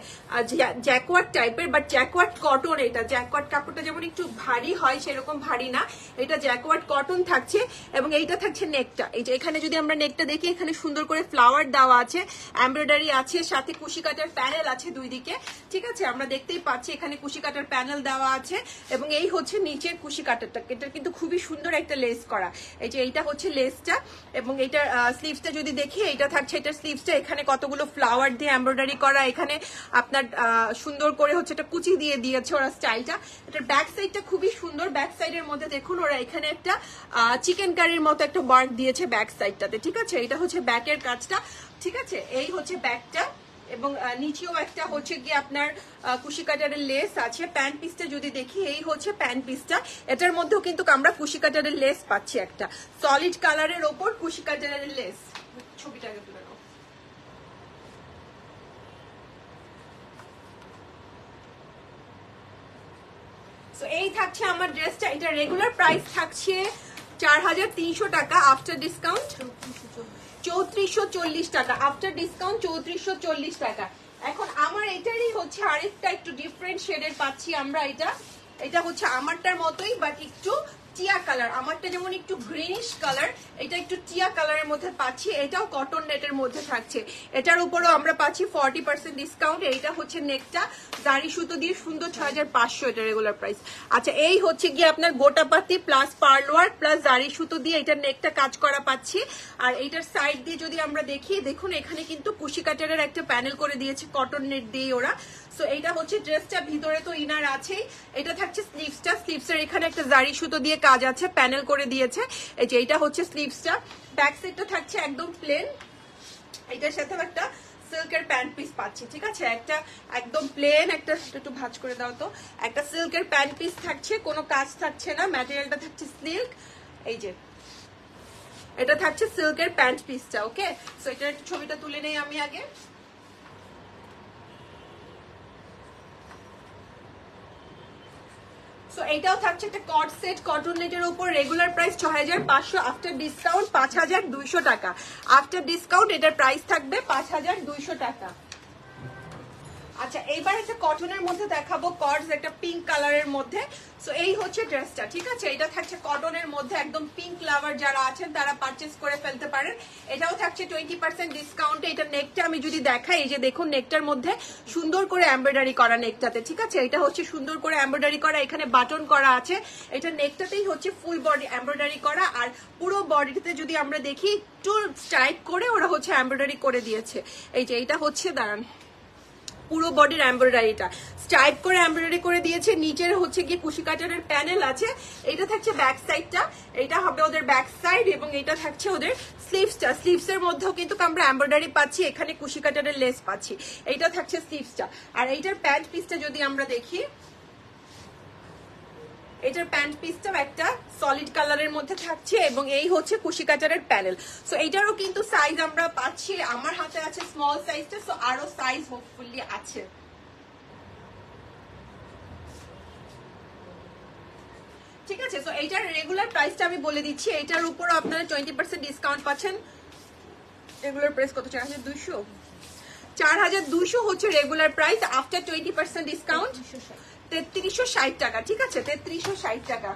জ্যাকওয়ার্ড টাইপের বাট জ্যাকওয়ার্ড কটন এটা। জ্যাকওয়ার্ড কাপড়টা যেমন একটু ভারী হয়, সেরকম ভারী না। এটা জ্যাকওয়ার্ড কটন থাকছে, এবং এইটা থাকছে নেকটা এই যে এখানে যদি আমরা নেকটা দেখি, এখানে সুন্দর করে ফ্লাওয়ার দেওয়া আছে এমব্রয়ডারি আছে, সাথে কুশি কাটার প্যানেল আছে দুই দিকে, ঠিক আছে? আমরা দেখতেই পাচ্ছি এখানে কুশি কাটার প্যানেল দেওয়া আছে, এবং এই হচ্ছে নিচের কুশি কাটারটা এটা কিন্তু খুবই সুন্দর একটা লেস করা। এই যে এইটা হচ্ছে লেসটা, এবং এইটার স্লিভসটা যদি দেখি, এইটা থাকছে এটার স্লিভসটা এখানে কতগুলো ফ্লাওয়ার দিয়ে এমব্রয়ডারি করা, এখানে আপনার সুন্দর করে হচ্ছে এটা কুচি দিয়ে দিয়েছে ওরা স্টাইলটা। এটার ব্যাক সাইডটা খুবই সুন্দর ব্যাক সাইডের মধ্যে দেখুন, ওরা এখানে একটা চিকেন কারির মতো একটা ওয়ার্ক দিয়েছে ব্যাক সাইডটাতে ঠিক আছে? এটা হচ্ছে ব্যাকের কাজটা, ঠিক আছে? এই হচ্ছে ব্যাকটা এবং নিচেও একটা হচ্ছে গিয়ে আপনার কুশি কাটারের লেস আছে। প্যান্ট পিসটা যদি দেখি এই হচ্ছে প্যান্ট পিসটা। এটার মধ্যেও কিন্তু আমরা কুশি কাটারের লেস পাচ্ছি একটা। সলিড কালারের ওপর কুশি কাটারের লেস। ছবিটাকে তুলে So, এই থাকছে আমার ড্রেসটা। এটা রেগুলার প্রাইস থাকছে চার হাজার তিনশো টাকা আফটার ডিসকাউন্ট চৌত্রিশশো চল্লিশ টাকা আফটার ডিসকাউন্ট চৌত্রিশশো চল্লিশ টাকা। এখন আমার এটারই হচ্ছে আরেকটা একটু ডিফারেন্ট শেডের পাচ্ছি আমরা এটা। এটা হচ্ছে আমারটার মতোই বাট একটু টিয়া কালার, আমারটা যেমন একটু গ্রিনিশ কালার এটা একটু টিয়া কালারের মধ্যে পাচ্ছি, এটাও কটন নেটের মধ্যে থাকছে। এটার উপরেও আমরা পাচ্ছি ফর্টি পার্সেন্ট ডিসকাউন্ট এইটা হচ্ছে নেকটা জারি সুতো দিয়ে সুন্দর ছয় হাজার পাঁচশো এটা রেগুলার প্রাইস আচ্ছা এই হচ্ছে গিয়ে আপনার গোটাপাতি প্লাস পার্লোয়ার প্লাস জারি সুতো দিয়ে এটার নেকটা কাজ করা পাচ্ছি। আর এইটার সাইড দিয়ে যদি আমরা দেখি, দেখুন এখানে কিন্তু কুশি কাটারের একটা প্যানেল করে দিয়েছে কটন নেট দিয়ে ওরা। সো এইটা হচ্ছে ড্রেসটা ভিতরে তো ইনার আছেই। এটা থাকছে স্লিভসটা স্লিভসের এখানে একটা জারি সুতো দিয়ে কাজ আছে প্যানেল করে দিয়েছে। এই যে এইটা হচ্ছে স্লিভসটা ব্যাক সাইডটা থাকছে একদম প্লেন এটার সাথে একটা সিল্কের প্যান্ট পিস পাচ্ছি, ঠিক আছে? একটা একদম প্লেন একটা একটু ভাঁজ করে দাও তো। একটা সিল্কের প্যান্ট পিস থাকছে, কোনো কাজ থাকছে না। ম্যাটেরিয়ালটা থাকছে সিল্ক এই যে। এটা থাকছে সিল্কের প্যান্ট পিসটা ওকে সো এটার একটু ছবিটা তুলে নেই আমি আগে। সো এটাও থাকছে একটা কট সেট কটন নেটের উপর রেগুলার প্রাইস ছ হাজার পাঁচশো আফটার ডিসকাউন্ট পাঁচ হাজার দুইশো টাকা। আফটার ডিসকাউন্ট এটার প্রাইস থাকবে পাঁচ হাজার দুইশো টাকা। আচ্ছা এইবার একটা কটনের মধ্যে দেখাবো কর্ডস একটা পিঙ্ক কালারের মধ্যে। সো এই হচ্ছে ড্রেসটা ঠিক আছে? এটা থাকছে কটনের মধ্যে, একদম পিঙ্ক লাভার যারা আছেন, তারা পারচেস করে ফেলতে পারেন। এটাও থাকছে টোয়েন্টি পার্সেন্ট ডিসকাউন্টে এটা নেকটা আমি যদি দেখাই, এই যে দেখুন নেকটার মধ্যে সুন্দর করে এমব্রয়ডারি করা নেকটাতে ঠিক আছে? এটা হচ্ছে সুন্দর করে এমব্রয়ডারি করা, এখানে বাটন করা আছে। এটা নেকটাতেই হচ্ছে ফুল বডি এমব্রয়ডারি করা, আর পুরো বডিতে যদি আমরা দেখি, একটু স্ট্রাইক করে ওরা হচ্ছে এমব্রয়ডারি করে দিয়েছে। এই যে এটা হচ্ছে, দাঁড়ান। পুরো বডির এমব্রয়ডারিটা স্ট্রাইপ করে এমব্রয়ডারি করে দিয়েছে। নিচের হচ্ছে গিয়ে কুশি কাটারের প্যানেল আছে। এটা থাকছে ব্যাক সাইডটা এটা হবে ওদের ব্যাক সাইড এবং এটা থাকছে ওদের স্লিভসটা স্লিভসের মধ্যেও কিন্তু আমরা এমব্রয়ডারি পাচ্ছি, এখানে কুশি কাটারের লেস পাচ্ছি। এইটা থাকছে স্লিভসটা আর এইটার প্যান্ট পিসটা যদি আমরা দেখি এটার প্যান্ট পিসটাও একটা সলিড কালারের মধ্যে থাকছে এবং এই হচ্ছে কুশি কাটারের প্যানেল। সো এইটারও কিন্তু সাইজ আমরা পাচ্ছি, আমার হাতে আছে স্মল সাইজটা সো আরও সাইজ হোপফুলি আছে। ঠিক আছে? সো এইটার রেগুলার প্রাইসটা আমি বলে দিচ্ছি এটার উপর আপনারা টোয়েন্টি পার্সেন্ট ডিসকাউন্ট পাচ্ছেন। রেগুলার প্রাইস কত? চার হাজার দুইশো? চার হাজার দুইশো হচ্ছে regular price after twenty percent discount তেত্রিশশো ষাট টাকা, ঠিক আছে? তেত্রিশশো ষাট টাকা।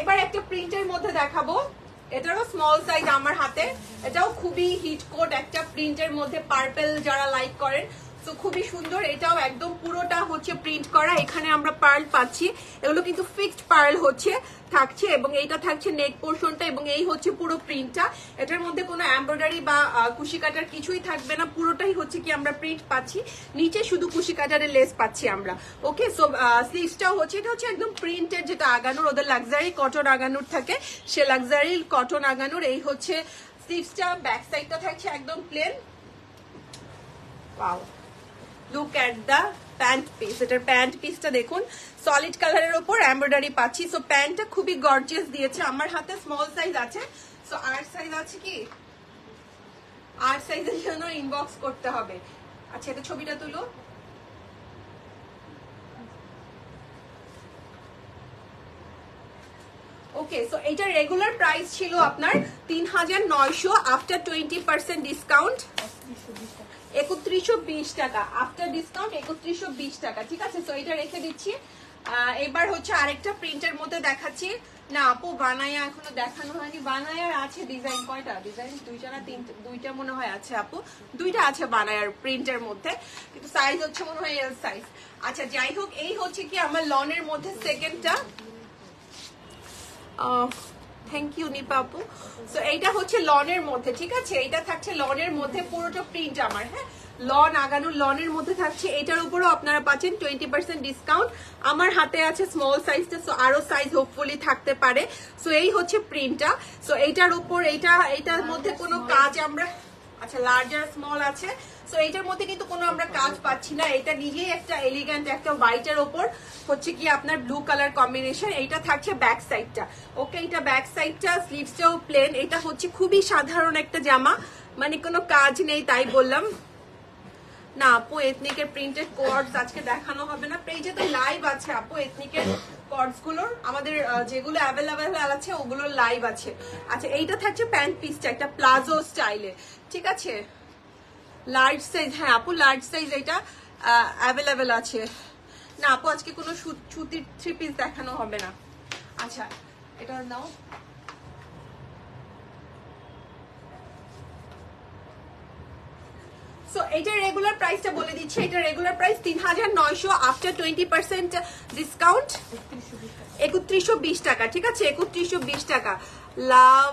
এবার একটা প্রিন্টের মধ্যে দেখাবো। এটারও স্মল সাইজ আমার হাতে। এটাও খুবই হিট কোট একটা প্রিন্টের মধ্যে পার্পেল যারা লাইক করেন তো খুবই সুন্দর, এটাও একদম পুরোটা হচ্ছে প্রিন্ট করা, এখানে আমরা পার্ল পাচ্ছি, এগুলো কিন্তু ফিক্সড পার্ল হচ্ছে, থাকছে, এবং এইটা থাকছে নেক পোর্শনটা এবং এই হচ্ছে পুরো প্রিন্টটা এটার মধ্যে কোনো এমব্রয়ডারি বা কুশি কাটার কিছুই থাকবে না, পুরোটাই হচ্ছে কি আমরা প্রিন্ট পাচ্ছি, নিচে শুধু কুশি কাটারের লেস পাচ্ছি আমরা ওকে সো স্লিভসটাও হচ্ছে, এটা হচ্ছে একদম প্রিন্টের যেটা আগানোর, ওদের লাক্সারি কটন আগানোর থাকে, সে লাক্সারি কটন আগানোর, এই হচ্ছে স্লিভসটা ব্যাক সাইডটা থাকছে একদম প্লেন পাও look at the pant piece এটার প্যান্ট পিসটা দেখুন। সলিড কালারের ওপর এমব্রয়ডারি পাচ্ছি। সো প্যান্টটা খুবই গর্জিয়াস দিয়েছে। আমার হাতে স্মল সাইজ আছে। সো আর সাইজ আছে কি? আর সাইজের জন্য ইনবক্স করতে হবে। আচ্ছা এটা ছবিটা তুলো। ওকে সো এইটার রেগুলার প্রাইস ছিল আপনার তিন হাজার নয়শো আফটার টোয়েন্টি পার্সেন্ট ডিসকাউন্ট একত্রিশশো বিশ টাকা। আফটার ডিসকাউন্ট একত্রিশশো বিশ টাকা। ঠিক আছে? তো এটা রেখে দিচ্ছি। এবার হচ্ছে আরেকটা প্রিন্টের মধ্যে দেখাচ্ছি। না, আপু, বানায়া এখনও দেখানো হয়নি। বানায়ার আছে ডিজাইন কয়টা? ডিজাইন দুইটা না তিনটা? দুইটা মনে হয় আছে, আপু। দুইটা আছে বানায়ার প্রিন্টের মধ্যে। কিন্তু সাইজ হচ্ছে মনে হয় এল সাইজ আচ্ছা যাই হোক, এই হচ্ছে কি আমার লনের মধ্যে সেকেন্ডটা থ্যাংক ইউ নিপা আপু সো এইটা হচ্ছে লনের মধ্যে, ঠিক আছে? এইটা থাকছে লনের মধ্যে, পুরোটা প্রিন্ট আমার হ্যাঁ? লন আগানো লনের মধ্যে থাকছে, এটার উপরও আপনারা পাচ্ছেন টোয়েন্টি পার্সেন্ট ডিসকাউন্ট আমার হাতে আছে স্মল সাইজটা সো আরও সাইজ হোপফুলি থাকতে পারে। সো এই হচ্ছে প্রিন্টটা সো এইটার উপর, এইটা, এইটার মধ্যে কোনো কাজ আমরা আচ্ছা লার্জার স্মল আছে। সো এইটার মধ্যে কিন্তু কোনো আমরা কাজ পাচ্ছি না। এটা নিজেই একটা এলিগ্যান্ট একটা হোয়াইটের ওপর হচ্ছে কি আপনার ব্লু কালার কম্বিনেশন এইটা থাকছে ব্যাক সাইডটা ওকে এটা ব্যাক সাইডটা স্লিভসটাও প্লেন এটা হচ্ছে খুবই সাধারণ একটা জামা। মানে কোনো কাজ নেই, তাই বললাম। না, আপু এথনিকের প্রিন্টেড কোয়ার্ডস আজকে দেখানো হবে না। পেজে তো লাইভ আছে, আপু এথনিকের কোয়ার্ডস আমাদের যেগুলো অ্যাভেলেবেল আছে, ওগুলোর লাইভ আছে। আচ্ছা এইটা থাকছে প্যান্ট পিসটা একটা প্লাজো স্টাইলে ঠিক আছে? লার্জ সাইজ হ্যাঁ আপু লার্জ সাইজ এটা অ্যাভেলেবেল আছে। না আপু, আজকে কোনো সুতির থ্রি পিস দেখানো হবে না। আচ্ছা এটা নাও। সো রেগুলার প্রাইসটা বলে দিচ্ছি। এটা রেগুলার প্রাইস তিন হাজার নয়শো আফটার টোয়েন্টি পার্সেন্ট ডিসকাউন্ট একত্রিশশো বিশ টাকা, ঠিক আছে? বিশ টাকা। Love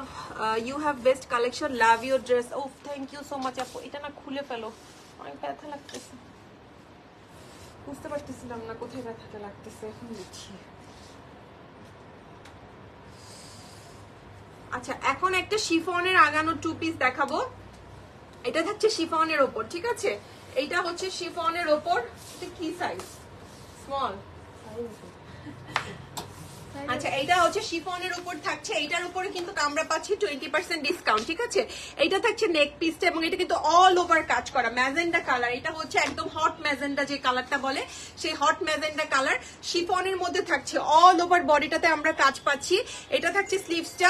you have best collection love dress O you so much এটা না খুলে ফেলো। অনেক ব্যথা লাগতেছে। বুঝতে পারতেছিলাম না কোথায় লাগতেছে। আচ্ছা এখন একটা শিফনের আগানো টু পিস দেখাবো। এটা থাকছে শিফনের ওপর, ঠিক আছে? এইটা হচ্ছে শিফনের ওপর। এটা কি সাইজ স্মল আচ্ছা এইটা হচ্ছে শিফনের উপর থাকছে। এইটার উপরে কিন্তু আমরা পাচ্ছি টোয়েন্টি পার্সেন্ট ডিসকাউন্ট ঠিক আছে? এইটা থাকছে নেক পিসটা এবং এটা কিন্তু অল ওভার কাজ করা। ম্যাজেন্ডা কালার এটা হচ্ছে একদম হট ম্যাজেন্ডা যে কালারটা বলে, সেই হট ম্যাজেন্ডা কালার শিফনের মধ্যে থাকছে। অল ওভার বডিটাতে আমরা কাজ পাচ্ছি। এটা থাকছে স্লিভসটা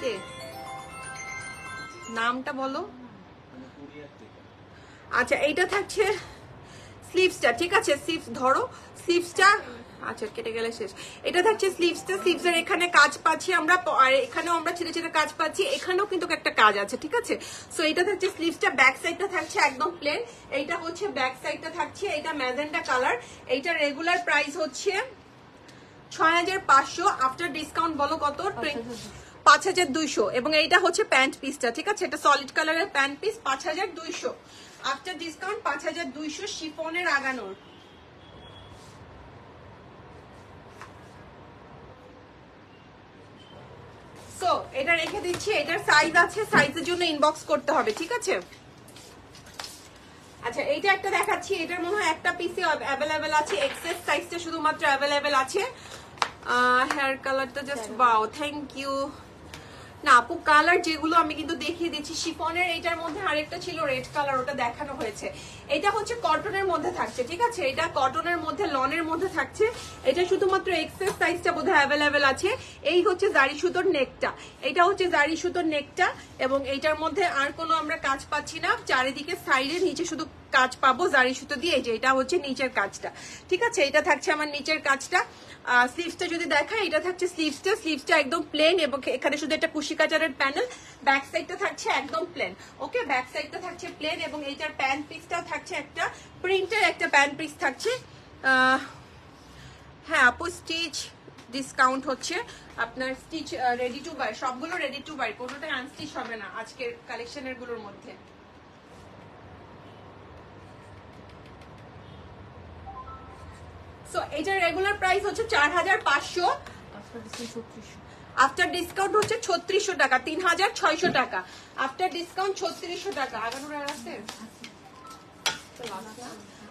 কে? নামটা বলো। আচ্ছা এইটা থাকছে স্লিভসটা ঠিক আছে? স্লিভস ধরো স্লিভসটা আচ্ছা কেটে গেলে শেষ। এটা থাকছে স্লিভসটা স্লিভসের এখানে কাজ পাচ্ছি আমরা আর এখানেও আমরা ছেলে ছেলে কাজ পাচ্ছি এখানেও কিন্তু একটা কাজ আছে ঠিক আছে? সো এটা থাকছে স্লিভসটা ব্যাক সাইডটা থাকছে একদম প্লেন এইটা হচ্ছে ব্যাক সাইডটা থাকছে এটা ম্যাজেন্টা কালার এইটা রেগুলার প্রাইস হচ্ছে ছয় হাজার পাঁচশো আফটার ডিসকাউন্ট বলো কত? পাঁচ হাজার দুইশো। এবং এইটা হচ্ছে প্যান্ট পিসটা ঠিক আছে? এটা সলিড কালারের প্যান্ট পিস পাঁচ হাজার দুইশো। আফটার ডিসকাউন্ট পাঁচ হাজার দুইশো শিফনের আগানোর। সো এটা রেখে দিচ্ছি এটার সাইজ আছে সাইজের জন্য ইনবক্স করতে হবে ঠিক আছে? আচ্ছা এইটা একটা দেখাচ্ছি এটার মনে হয় একটা পিসে অ্যাভেলেবেল আছে এক্সেস সাইজটা শুধুমাত্র অ্যাভেলেবেল আছে। হেয়ার কালারটা জাস্ট বাও থ্যাংক ইউ না, আপু কালার যেগুলো আমি কিন্তু দেখিয়ে দিচ্ছি, শিফনের এটার মধ্যে আরেকটা ছিল রেড কালার ওটা দেখানো হয়েছে। এটা হচ্ছে কটনের মধ্যে থাকছে, ঠিক আছে? এটা কটনের মধ্যে লনের মধ্যে থাকছে। এটা শুধুমাত্র এক্সেস সাইজটা বোধহয় অ্যাভেলেবেল আছে। এই হচ্ছে জারি সুতোর নেকটা এটা হচ্ছে জারি সুতোর নেকটা এবং এইটার মধ্যে আর কোনো আমরা কাজ পাচ্ছি না। চারিদিকে সাইডে নিচে শুধু কাজ পাবো, জারি সুতো দিয়ে, এই যে এটা হচ্ছে নিচের কাজটা। ঠিক আছে? এটা থাকছে আমার নিচের কাজটা। স্লিভসটা যদি দেখা এটা থাকছে স্লিভসটা স্লিভসটা একদম প্লেন এবং এখানে শুধু একটা কুশি কাচারের প্যানেল ব্যাক সাইডটা থাকছে একদম প্লেন ওকে ব্যাক সাইডটা থাকছে প্লেন এবং এইটার প্যান পিসটাও থাকছে একটা প্রিন্টের একটা প্যান পিস থাকছে। হ্যাঁ আপু স্টিচ ডিসকাউন্ট হচ্ছে। আপনার স্টিচ রেডি টু বাই সবগুলো রেডি টু বাই কোনোটাই আনস্টিচ হবে না আজকের কালেকশনেরগুলোর মধ্যে। সো এটার রেগুলার প্রাইস হচ্ছে চার হাজার পাঁচশো। আফটার ডিসকাউন্ট হচ্ছে ছত্রিশশো টাকা তিন হাজার ছয়শো টাকা। আফটার ডিসকাউন্ট ছত্রিশশো টাকা। আগানোর আর আছে?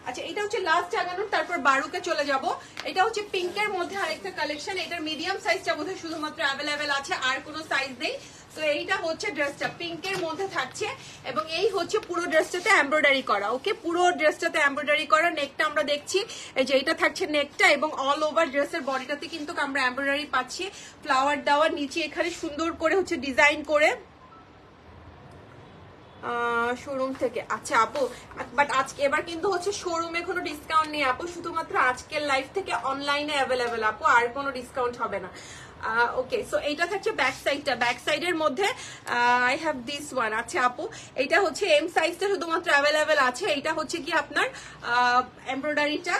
আচ্ছা এটা হচ্ছে লাস্ট আগানোর তারপর বারুকে চলে যাব। এটা হচ্ছে পিঙ্কের মধ্যে আরেকটা কালেকশন এটার মিডিয়াম সাইজটা বোধহয় শুধুমাত্র অ্যাভেলেবেল আছে আর কোনো সাইজ নেই। তো এইটা হচ্ছে ড্রেসটা পিঙ্কের মধ্যে থাকছে এবং এই হচ্ছে পুরো ড্রেসটাতে এমব্রয়ডারি করা ওকে পুরো ড্রেসটাতে এমব্রয়ডারি করা নেকটা আমরা দেখছি। এই যে এটা থাকছে নেকটা এবং অল ওভার ড্রেসের বডিটাতে কিন্তু আমরা এমব্রয়ডারি পাচ্ছি। ফ্লাওয়ার দেওয়ার নিচে এখানে সুন্দর করে হচ্ছে ডিজাইন করে। শোরুম থেকে। আচ্ছা আপু বাট আজকে এবার কিন্তু হচ্ছে শোরুমে কোনো ডিসকাউন্ট নেই, আপু। শুধুমাত্র আজকের লাইফ থেকে অনলাইনে অ্যাভেলেবেল আপু। আর কোনো ডিসকাউন্ট হবে না। ওকে সো এইটা থাকছে ব্যাক সাইডটা ব্যাক সাইডের মধ্যে আই হ্যাভ দিস ওয়ান আচ্ছা আপু, এইটা হচ্ছে এম সাইজটা শুধুমাত্র অ্যাভেলেবেল আছে। এইটা হচ্ছে কি আপনার এমব্রয়ডারিটা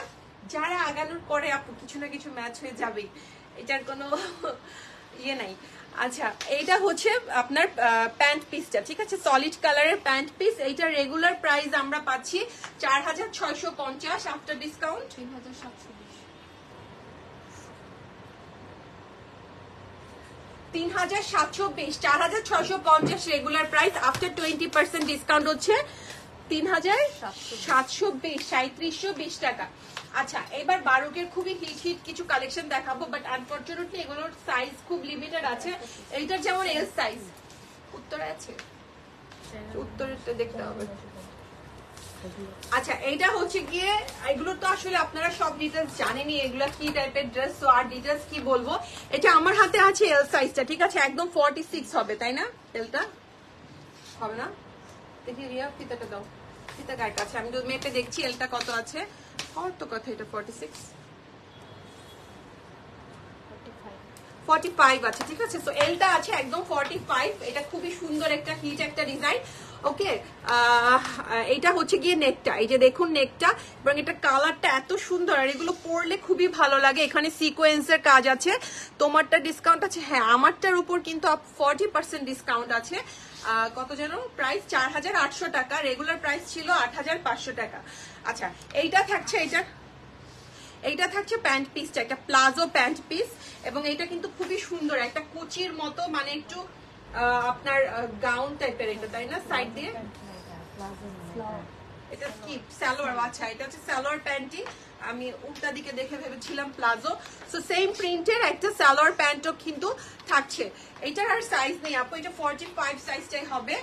যারা আগানোর পরে আপু, কিছু না কিছু ম্যাচ হয়ে যাবেই এটার কোনো ইয়ে নাই। আচ্ছা এইটা হচ্ছে আপনার প্যান্ট পিসটা ঠিক আছে? সলিড কালারের প্যান্ট পিস এইটা রেগুলার প্রাইস আমরা পাচ্ছি চার হাজার ছয়শো পঞ্চাশ আফটার ডিসকাউন্ট তিন হাজার সাতশো। তিন হাজার সাতশো বিশ চার হাজার ছয়শো পঞ্চাশ regular price after twenty percent discount হচ্ছে তিন হাজার সাতশো বিশ সাঁত্রিশশো বিশ টাকা। আচ্ছা এবার বারোকের খুবই হিট হিট কিছু কালেকশন দেখাবো বাট আনফর্চুনেটলি এগুলোর সাইজ খুব লিমিটেড আছে। এইটার যেমন এল সাইজ উত্তরে আছে? উত্তরেরটা দেখতে হবে। আচ্ছা এইটা হচ্ছে গিয়ে, এগুলো তো আসলে আপনারা সব ডিটেলস জানেনই, এগুলো কি টাইপের ড্রেস তো আর ডিটেলস কি বলব। এটা আমার হাতে আছে এল সাইজটা ঠিক আছে? একদম ফর্টি সিক্স হবে, তাই না? এলটা হবে না? দেখি, রিয়া, ফিতাটা দাও। ফিতা কার কাছে? আমি তো মেপে দেখছি এলটা কত আছে। হওয়ার তো কথা, এটা ফর্টি সিক্স ফর্টি ফাইভ আছে, ঠিক আছে? তো এলটা আছে একদম ফর্টি ফাইভ এটা খুবই সুন্দর একটা হিট একটা ডিজাইন ওকে এটা হচ্ছে গিয়ে নেকটা এই যে দেখুন নেকটা এবং এটা কালারটা এত সুন্দর, আর এগুলো পরলে খুবই ভালো লাগে। এখানে সিকোয়েন্সের কাজ আছে। তোমারটা ডিসকাউন্ট আছে? হ্যাঁ আমারটার উপর কিন্তু ফর্টি পার্সেন্ট ডিসকাউন্ট আছে। কত যেন প্রাইস চার হাজার আটশো টাকা। রেগুলার প্রাইস ছিল আট হাজার পাঁচশো টাকা। আচ্ছা এইটা থাকছে, এইটা? এইটা থাকছে প্যান্ট পিসটা একটা প্লাজো প্যান্ট পিস এবং এইটা কিন্তু খুবই সুন্দর, একটা কুচির মতো মানে একটু আপনার গাউন টাইপের এটা, তাই না? সাইড দিয়ে? এটা কি? সালোয়ার আচ্ছা এটা হচ্ছে সালোয়ার প্যান্টি আমি উল্টা দিকে দেখে ভেবেছিলাম প্লাজো সো সেম প্রিন্টের একটা সালোয়ার প্যান্টও কিন্তু থাকছে। এটার আর সাইজ নেই, আপু। এটা ফর্টি ফাইভ সাইজটাই হবে।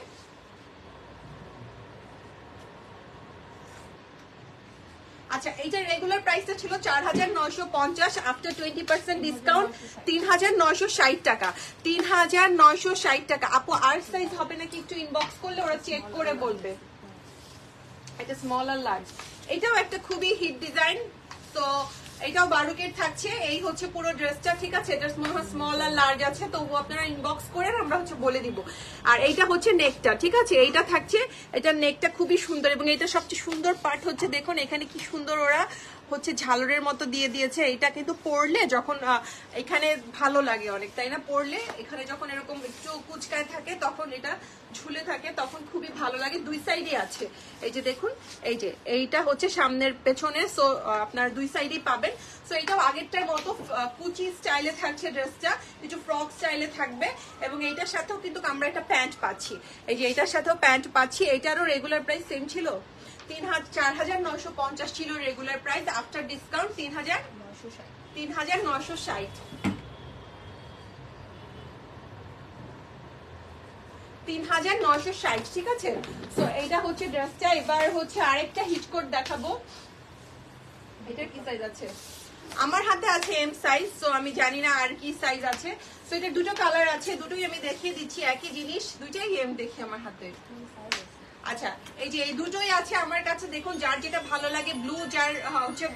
আচ্ছা এইটা রেগুলার প্রাইসটা ছিল চার হাজার নয়শো পঞ্চাশ আফটার টোয়েন্টি পার্সেন্ট ডিসকাউন্ট তিন হাজার নয়শো ষাট টাকা। তিন হাজার নয়শো ষাট টাকা। আপু, আর সাইজ হবে নাকি একটু ইনবক্স করলে ওরা চেক করে বলবে। এটা স্মল আর লার্জ এটাও একটা খুবই হিট ডিজাইন তো এটাও বারুকের থাকছে। এই হচ্ছে পুরো ড্রেসটা ঠিক আছে? এটা মনে হয় স্মল আর লার্জ আছে তো আপনারা ইনবক্স করে আমরা হচ্ছে বলে দিব। আর এইটা হচ্ছে নেকটা ঠিক আছে? এইটা থাকছে, এটা নেকটা খুবই সুন্দর এবং এটা সবচেয়ে সুন্দর পার্ট হচ্ছে, দেখুন এখানে কি সুন্দর ওরা হচ্ছে ঝালরের মতো দিয়ে দিয়েছে। এটা কিন্তু পরলে যখন এখানে ভালো লাগে অনেক, তাই না? পরলে এখানে যখন এরকম একটু কুচকায় থাকে, তখন এটা ঝুলে থাকে, তখন খুবই ভালো লাগে। দুই সাইডে আছে। এই যে দেখুন, এই যে, এইটা হচ্ছে সামনের পেছনে সো আপনার দুই সাইডেই পাবেন। সো এটাও আগেরটার মতো কুচি স্টাইলে থাকছে ড্রেসটা কিছু ফ্রক স্টাইলে থাকবে, এবং এইটার সাথেও কিন্তু আমরা একটা প্যান্ট পাচ্ছি। এই যে, এইটার সাথেও প্যান্ট পাচ্ছি, এইটারও রেগুলার প্রাইস সেম ছিল? তিন হাজার চার হাজার নয়শো পঞ্চাশ ছিল রেগুলার প্রাইস আফটার ডিসকাউন্ট তিন হাজার তিন হাজার নয়শো ষাট। তিন হাজার নয়শো ষাট, ঠিক আছে? হচ্ছে ড্রেসটা এবার হচ্ছে আরেকটা হিট কোট দেখাবো। এটার কি সাইজ আছে? আমার হাতে আছে এম সাইজ তো আমি জানি না আর কি সাইজ আছে। তো এটা দুটো কালার আছে, দুটোই আমি দেখিয়ে দিচ্ছি। একই জিনিস, দুইটাই এম দেখি আমার হাতে। আচ্ছা এই যে এই দুটোই আছে আমার কাছে, দেখুন, যার যেটা ভালো লাগে ব্লু যার হচ্ছে,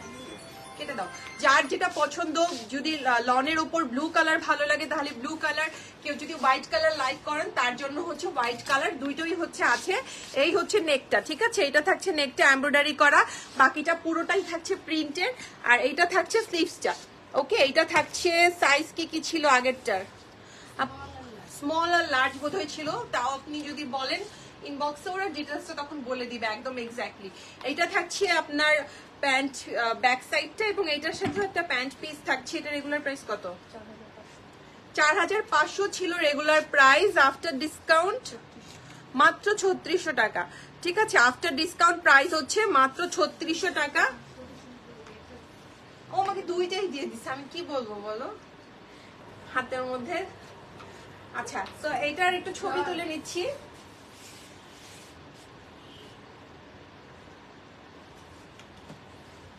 কেটে দাও। যার যেটা পছন্দ, যদি লনের উপর ব্লু কালার ভালো লাগে, তাহলে ব্লু কালার কেউ যদি হোয়াইট কালার লাইক করেন, তার জন্য হচ্ছে হোয়াইট কালার দুইটোই হচ্ছে আছে। এই হচ্ছে নেকটা ঠিক আছে? এটা থাকছে নেকটা এমব্রয়ডারি করা। বাকিটা পুরোটাই থাকছে প্রিন্টেড আর এইটা থাকছে স্লিভসটা ওকে এইটা থাকছে সাইজ কি কি ছিল আগেরটার? স্মল আর লার্জ বোধ ছিল। তাও আপনি যদি বলেন ইনবক্সে ওরা ডিটেলসটা তখন বলে দিবে একদম এক্স্যাক্টলি এইটা থাকছে আপনার প্যান্ট ব্যাক সাইডটা এবং এটার সাথে একটা প্যান্ট পিস থাকছে এটা রেগুলার প্রাইস কত? চার হাজার পাঁচশো ছিল রেগুলার প্রাইস আফটার ডিসকাউন্ট মাত্র ছত্রিশশো টাকা। ঠিক আছে আফটার ডিসকাউন্ট প্রাইস হচ্ছে মাত্র ছত্রিশশো টাকা। ও আমাকে দুইটাই দিয়ে দিচ্ছে আমি কি বলব বলো? হাতের মধ্যে? আচ্ছা তো এইটার একটু ছবি তুলে নিচ্ছি।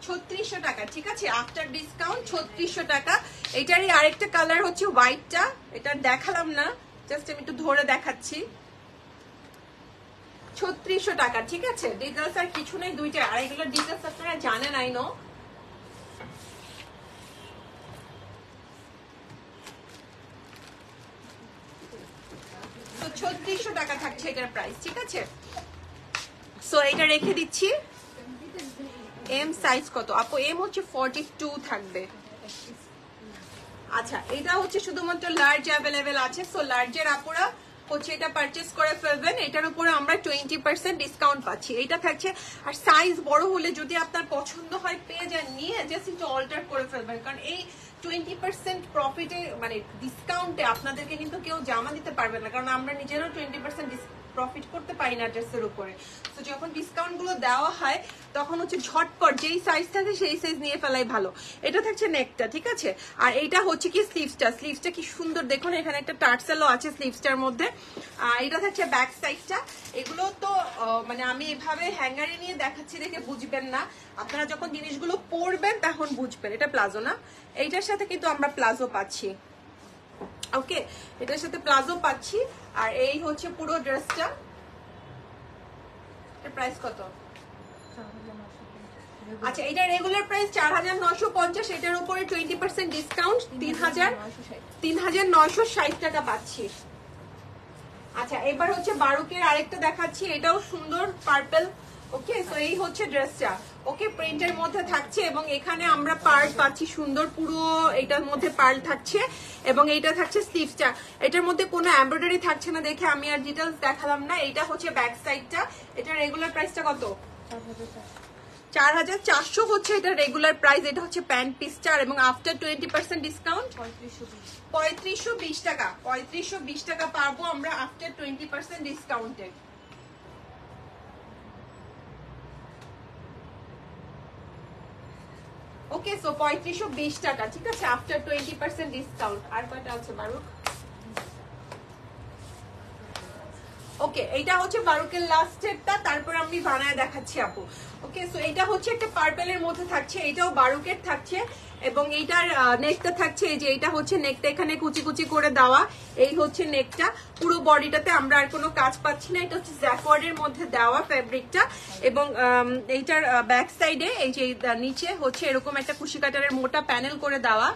ছত্রিশশো টাকা, ঠিক আছে? আফটার ডিসকাউন্ট ছত্রিশশো টাকা। এটারই আরেকটা কালার হচ্ছে হোয়াইটটা এটা দেখালাম না জাস্ট আমি একটু ধরে দেখাচ্ছি। ছত্রিশশো টাকা, ঠিক আছে? ডিটেলস আর কিছু নেই, দুইটা। আর এগুলো ডিটেলস আপনারা জানেন আই নো ছত্রিশশো টাকা থাকছে এটার প্রাইস ঠিক আছে? সো এটা রেখে দিচ্ছি। এম সাইজ কত? আপু এম হচ্ছে ফর্টি টু থাকবে। আচ্ছা এটা হচ্ছে শুধুমাত্র লার্জ অ্যাভেলেবেল আছে। সো লার্জের আপুরা হচ্ছে এটা পারচেস করে ফেলবেন। এটার উপরে আমরা টোয়েন্টি পার্সেন্ট ডিসকাউন্ট পাচ্ছি। এটা থাকছে, আর সাইজ বড় হলে যদি আপনার পছন্দ হয়, পেয়ে যান। নিয়ে জাস্ট একটু অল্টার করে ফেলবেন। কারণ এই টোয়েন্টি পার্সেন্ট প্রফিটে মানে ডিসকাউন্টে আপনাদেরকে কিন্তু কেউ জামা দিতে পারবে না। কারণ আমরা নিজেরও টোয়েন্টি পার্সেন্ট প্রফিট করতে পারি না ড্রেসের উপরে। তো যখন ডিসকাউন্টগুলো দেওয়া হয়, তখন হচ্ছে ঝটপট যেই সাইজ থাকে সেই সাইজ নিয়ে ফেলাই ভালো। এটা থাকছে নেকটা ঠিক আছে? আর এইটা হচ্ছে কি স্লিভসটা স্লিভসটা কি সুন্দর, দেখুন, এখানে একটা টার্সেলও আছে স্লিভসটার মধ্যে। আর এটা থাকছে ব্যাক সাইডটা এগুলো তো মানে আমি এভাবে হ্যাঙ্গারে নিয়ে দেখাচ্ছি দেখে বুঝবেন না। আপনারা যখন জিনিসগুলো পরবেন, তখন বুঝবেন। এটা প্লাজো না। এইটার সাথে কিন্তু আমরা প্লাজো পাচ্ছি। ওকে এটার সাথে প্লাজো পাচ্ছি, আর এই হচ্ছে পুরো ড্রেসটা প্রাইস কত? আচ্ছা এটা রেগুলার প্রাইস চার হাজার নশো পঞ্চাশ, এটার উপরে টোয়েন্টি পার্সেন্ট ডিসকাউন্ট তিন হাজার তিন হাজার নয়শো ষাট টাকা পাচ্ছি। আচ্ছা এবার হচ্ছে বারুকের আরেকটা দেখাচ্ছি, এটাও সুন্দর পার্পল ওকে তো এই হচ্ছে ড্রেসটা ওকে প্রিন্টের মধ্যে থাকছে এবং এখানে আমরা পার্ল পাচ্ছি, সুন্দর পুরো এটার মধ্যে পার্ল থাকছে এবং এইটা থাকছে স্লিভসটা এটার মধ্যে কোনো এমব্রয়ডারি থাকছে না দেখে আমি আর ডিটেলস দেখালাম না। এটা হচ্ছে ব্যাক সাইডটা এটা রেগুলার প্রাইসটা কত? চার হাজার চারশো হচ্ছে এটা রেগুলার প্রাইস এটা হচ্ছে প্যান্ট পিসটা এবং আফটার টোয়েন্টি পার্সেন্ট ডিসকাউন্ট পঁয়ত্রিশশো বিশ টাকা। পঁয়ত্রিশশো বিশ টাকা পাবো আমরা আফটার টোয়েন্টি পার্সেন্ট ডিসকাউন্টে ওকে সো পঁয়ত্রিশশো বিশ টাকা, ঠিক আছে? আফটার টোয়েন্টি পার্সেন্ট ডিসকাউন্ট আর কয়টা আছে বারুক ওকে এইটা হচ্ছে বারুকের লাস্টেরটা তারপর আমি বানায় দেখাচ্ছি আপু। ওকে সো এটা হচ্ছে একটা পার্পেলের মধ্যে থাকছে এটাও বারুকের থাকছে। এবং এইটার নেকটা থাকছে, এই যে এইটা হচ্ছে নেকটা এখানে কুচি কুচি করে দেওয়া। এই হচ্ছে নেকটা পুরো বডিটাতে আমরা আর কোনো কাজ পাচ্ছি না। এটা হচ্ছে জ্যাকওয়ার্ডের মধ্যে দেওয়া ফ্যাব্রিকটা এবং এইটার ব্যাক সাইডে এই যে নিচে হচ্ছে এরকম একটা কুশি কাটারের মোটা প্যানেল করে দেওয়া।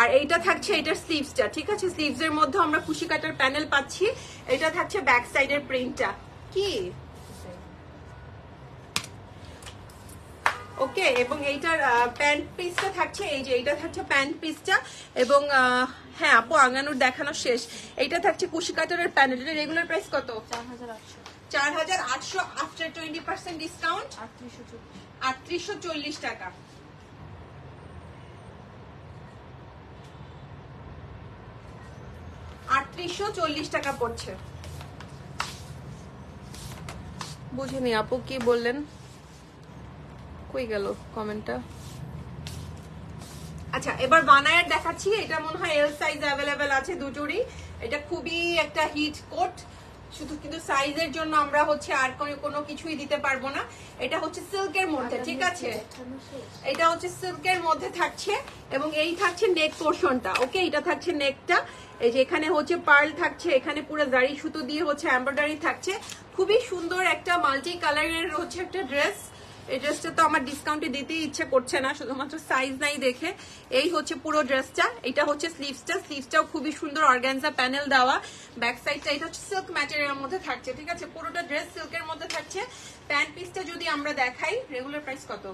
আর এইটা থাকছে এটার স্লিভসটা ঠিক আছে? স্লিভস এর মধ্যে আমরা কুশি কাটার প্যানেল পাচ্ছি। এটা থাকছে ব্যাক সাইডের প্রিন্টটা কি? ওকে এবং এইটার প্যান্ট পিসটা থাকছে এই যে এইটা থাকছে প্যান্ট পিসটা এবং হ্যাঁ আপু আঙানোর দেখানো শেষ। এইটা থাকছে কুশি কাটারের প্যানেল এটা রেগুলার প্রাইস কত? চার হাজার আটশো। আফটার টোয়েন্টি পার্সেন্ট ডিসকাউন্ট আটত্রিশশো চল্লিশ টাকা। আটত্রিশশো চল্লিশ টাকা পড়ছে। বুঝিনি আপু কি বললেন? কই গেল কমেন্টটা? আচ্ছা এবার বানায়ার দেখাচ্ছি এটা মনে হয় এল সাইজ অ্যাভেলেবেল আছে দুটোরই। এটা খুবই একটা হিট কোট শুধু কিন্তু সাইজের জন্য আমরা হচ্ছে আর কোনো কোনো কিছুই দিতে পারব না। এটা হচ্ছে সিল্কের মধ্যে ঠিক আছে? এটা হচ্ছে সিল্কের মধ্যে থাকছে এবং এই থাকছে নেক পোর্শনটা ওকে এটা থাকছে নেকটা এই যে এখানে হচ্ছে পার্ল থাকছে এখানে পুরো জারি সুতো দিয়ে হচ্ছে এমব্রয়ডারি থাকছে। খুবই সুন্দর একটা মাল্টি কালারের হচ্ছে একটা ড্রেস এই ড্রেসটা তো আমার ডিসকাউন্টে দিতে ইচ্ছে করছে না, শুধুমাত্র সাইজ নাই দেখে। এই হচ্ছে পুরো ড্রেসটা এটা হচ্ছে স্লিভসটা স্লিভসটাও খুবই সুন্দর অর্গানজা প্যানেল দেওয়া। ব্যাক সাইডটা এটা হচ্ছে সিল্ক ম্যাটেরিয়াল মধ্যে থাকছে, ঠিক আছে? পুরোটা ড্রেস সিল্কের মধ্যে থাকছে। প্যান্ট পিসটা যদি আমরা দেখাই রেগুলার প্রাইস কত?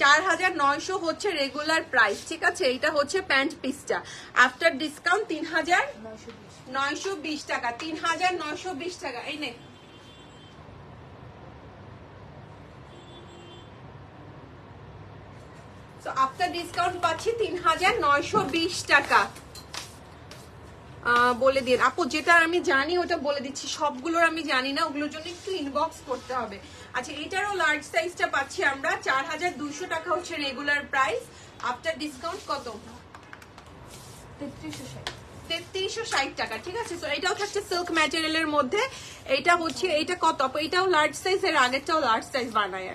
চার হাজার নয়শো হচ্ছে রেগুলার প্রাইস ঠিক আছে? এইটা হচ্ছে প্যান্ট পিসটা আফটার ডিসকাউন্ট তিন হাজার নয়শো বিশ টাকা, তিন হাজার নয়শো বিশ টাকা। এই নে আফটার ডিসকাউন্ট পাচ্ছি তিন হাজার নয়শো বিশ টাকা। বলে দিন। আপু যেটা আমি জানি ওটা বলে দিচ্ছি। সবগুলোর আমি জানি না ওগুলোর জন্য একটু ইনবক্স করতে হবে। আচ্ছা এটারও লার্জ সাইজটা পাচ্ছি আমরা। চার হাজার দুইশো টাকা হচ্ছে রেগুলার প্রাইস আফটার ডিসকাউন্ট কত? তেত্রিশশো ষাট। তেত্রিশশো ষাট টাকা ঠিক আছে? তো এটাও থাকছে সিল্ক ম্যাটেরিয়ালের মধ্যে। এটা হচ্ছে এটা কত? এটাও লার্জ সাইজ এর আগেরটাও লার্জ সাইজ বানায়।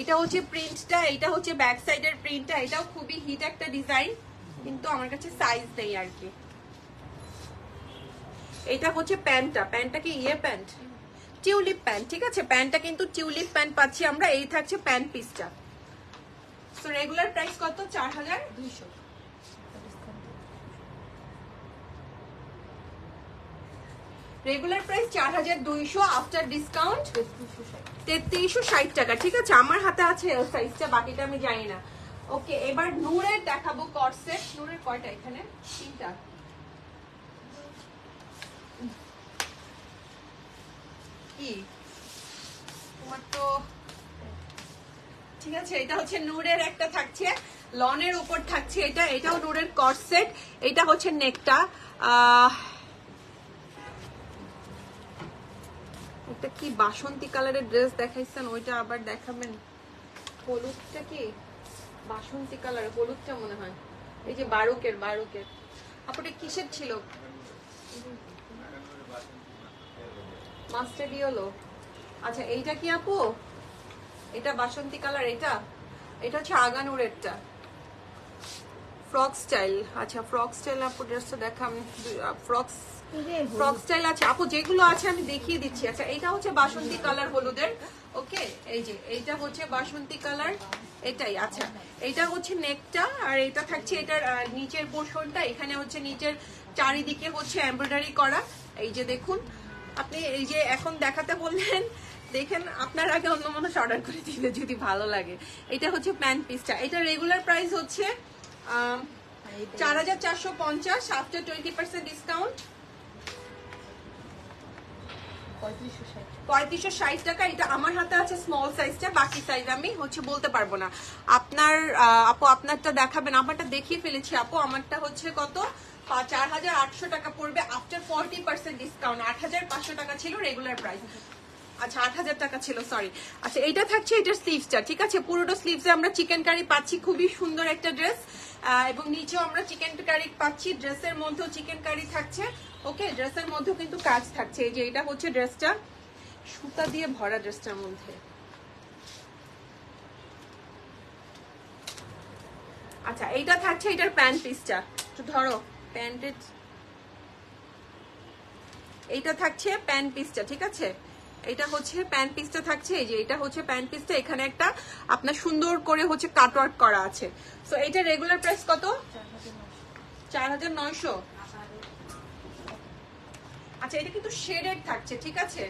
এটা হচ্ছে প্রিন্টটা এটা হচ্ছে ব্যাক সাইডের প্রিন্টটা এটাও খুবই হিট একটা ডিজাইন কিন্তু আমার কাছে সাইজ নেই আর কি। এটা হচ্ছে প্যান্টটা প্যান্টটা কি ইয়ে প্যান্ট? টিউলিপ প্যান্ট, ঠিক আছে? প্যান্টটা কিন্তু টিউলিপ প্যান্ট পাচ্ছি আমরা, এই থাকছে প্যান্ট পিসটা। সো রেগুলার প্রাইস কত? চার হাজার? দুইশো। রেগুলার প্রাইস চার হাজার দুইশো আফটার ডিসকাউন্ট তেত্রিশশো ষাট টাকা। ঠিক আছে, আমার হাতে আছে সাইজটা বাকিটা আমি জানি না। ওকে এবার নূরের দেখাবো কর্সেট নূরের কয়টা এখানে? তিনটা। কি? তোমার তো ঠিক আছে, এটা হচ্ছে নূরের একটা থাকছে, লনের উপর থাকছে এটা, এটাও নূরের কর্সেট এটা হচ্ছে নেকটা আহ একটা কি বাসন্তী কালারের ড্রেস দেখাইছেন? ওইটা আবার দেখাবেন। হলুদটা কি? বাসন্তী কালার, হলুদটা মনে হয়। এই যে বারুকের বারুকের। আপনার কিসের ছিল? মাস্টার হলো আচ্ছা এইটা কি আপু? এটা বাসন্তী কালার, এটা? এটা হচ্ছে আগানুরেরটা। Frock style. আচ্ছা ফ্রক স্টাইল আপু ড্রেসটা দেখাম ফ্রক ফ্রক স্টাইল আছে। আপু যেগুলো আছে আমি দেখিয়ে দিচ্ছি। আচ্ছা এটা হচ্ছে বাসন্তী কালার হলুদের। ওকে এই যে এইটা হচ্ছে বাসন্তী কালার। এটাই আচ্ছা। এটা হচ্ছে নেকটা আর এটা থাকছে এটার নিচের পোর্শনটা এখানে হচ্ছে নিচের চারিদিকে হচ্ছে এমব্রয়ডারি করা। এই যে দেখুন আপনি এই যে এখন দেখাতে বললেন দেখেন আপনার আগে অন্য মানুষ অর্ডার করে দিলে যদি ভালো লাগে। এটা হচ্ছে প্যান্ট পিসটা এটা রেগুলার প্রাইস হচ্ছে চার হাজার চারশো পঞ্চাশ আফটার টোয়েন্টি পার্সেন্ট ডিসকাউন্ট পঁয়ত্রিশশো ষাট। টাকা, এটা আমার হাতে আছে স্মল সাইজটা বাকি সাইজ আমি হচ্ছে বলতে পারব না। আপনার আপু আপনারটা দেখাবেন, আমারটা দেখিয়ে ফেলেছি আপু। আমারটা হচ্ছে কত? চার হাজার আটশো টাকা পড়বে আফটার ফর্টি পার্সেন্ট ডিসকাউন্ট আট হাজার পাঁচশো টাকা ছিল রেগুলার প্রাইস আচ্ছা আট হাজার টাকা ছিল সরি আচ্ছা এটা থাকছে এটার স্লিভসটা ঠিক আছে? পুরোটা স্লিভসে আমরা চিকেন কারি পাচ্ছি, খুবই সুন্দর একটা ড্রেস এবং নিচেও আমরা চিকেন কারি পাচ্ছি। ড্রেসের মধ্যেও চিকেন কারি থাকছে। ওকে ড্রেসের মধ্যেও কিন্তু কাজ থাকছে। এই যে এটা হচ্ছে ড্রেসটা। সুতা দিয়ে ভরা ড্রেসটার মধ্যে। আচ্ছা এইটা থাকছে এটার প্যান্ট পিসটা। একটু ধরো প্যান্টের এইটা থাকছে প্যান্ট পিসটা ঠিক আছে? এটা হচ্ছে প্যান্ট পিসটা থাকছে। এই যে এটা হচ্ছে প্যান্ট পিসটা। এখানে একটা আপনার সুন্দর করে হচ্ছে কাটওয়ার্ক করা আছে। সো এটা রেগুলার প্রাইস কত? চার হাজার নয়শো। আচ্ছা এটা কিন্তু শেডেড থাকছে, ঠিক আছে?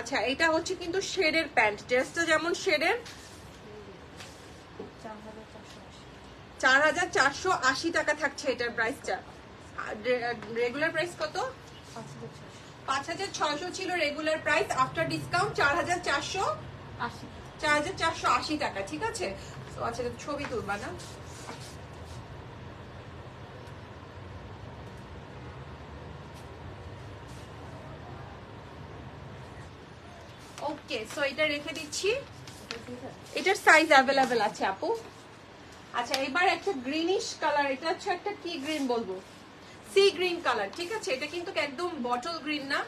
আচ্ছা এটা হচ্ছে কিন্তু শেডের প্যান্ট ড্রেসটা যেমন শেডের চার হাজার চারশো আশি টাকা থাকছে এটার প্রাইসটা রেগুলার প্রাইস কত? পাঁচ হাজার ছয়শো ছিল রেগুলার প্রাইস আফটার ডিসকাউন্ট চার হাজার চারশো চার হাজার চারশো আশি টাকা, ঠিক আছে? আচ্ছা ছবি তুলবা না? ওকে সো এটা রেখে দিচ্ছি। এটার সাইজ অ্যাভেলেবেল আছে, আপু। আচ্ছা এবার একটা গ্রিনিশ কালার এটা হচ্ছে একটা কি গ্রিন বলব? সি গ্রিন কালার ঠিক আছে? এটা কিন্তু একদম বটল গ্রিন না।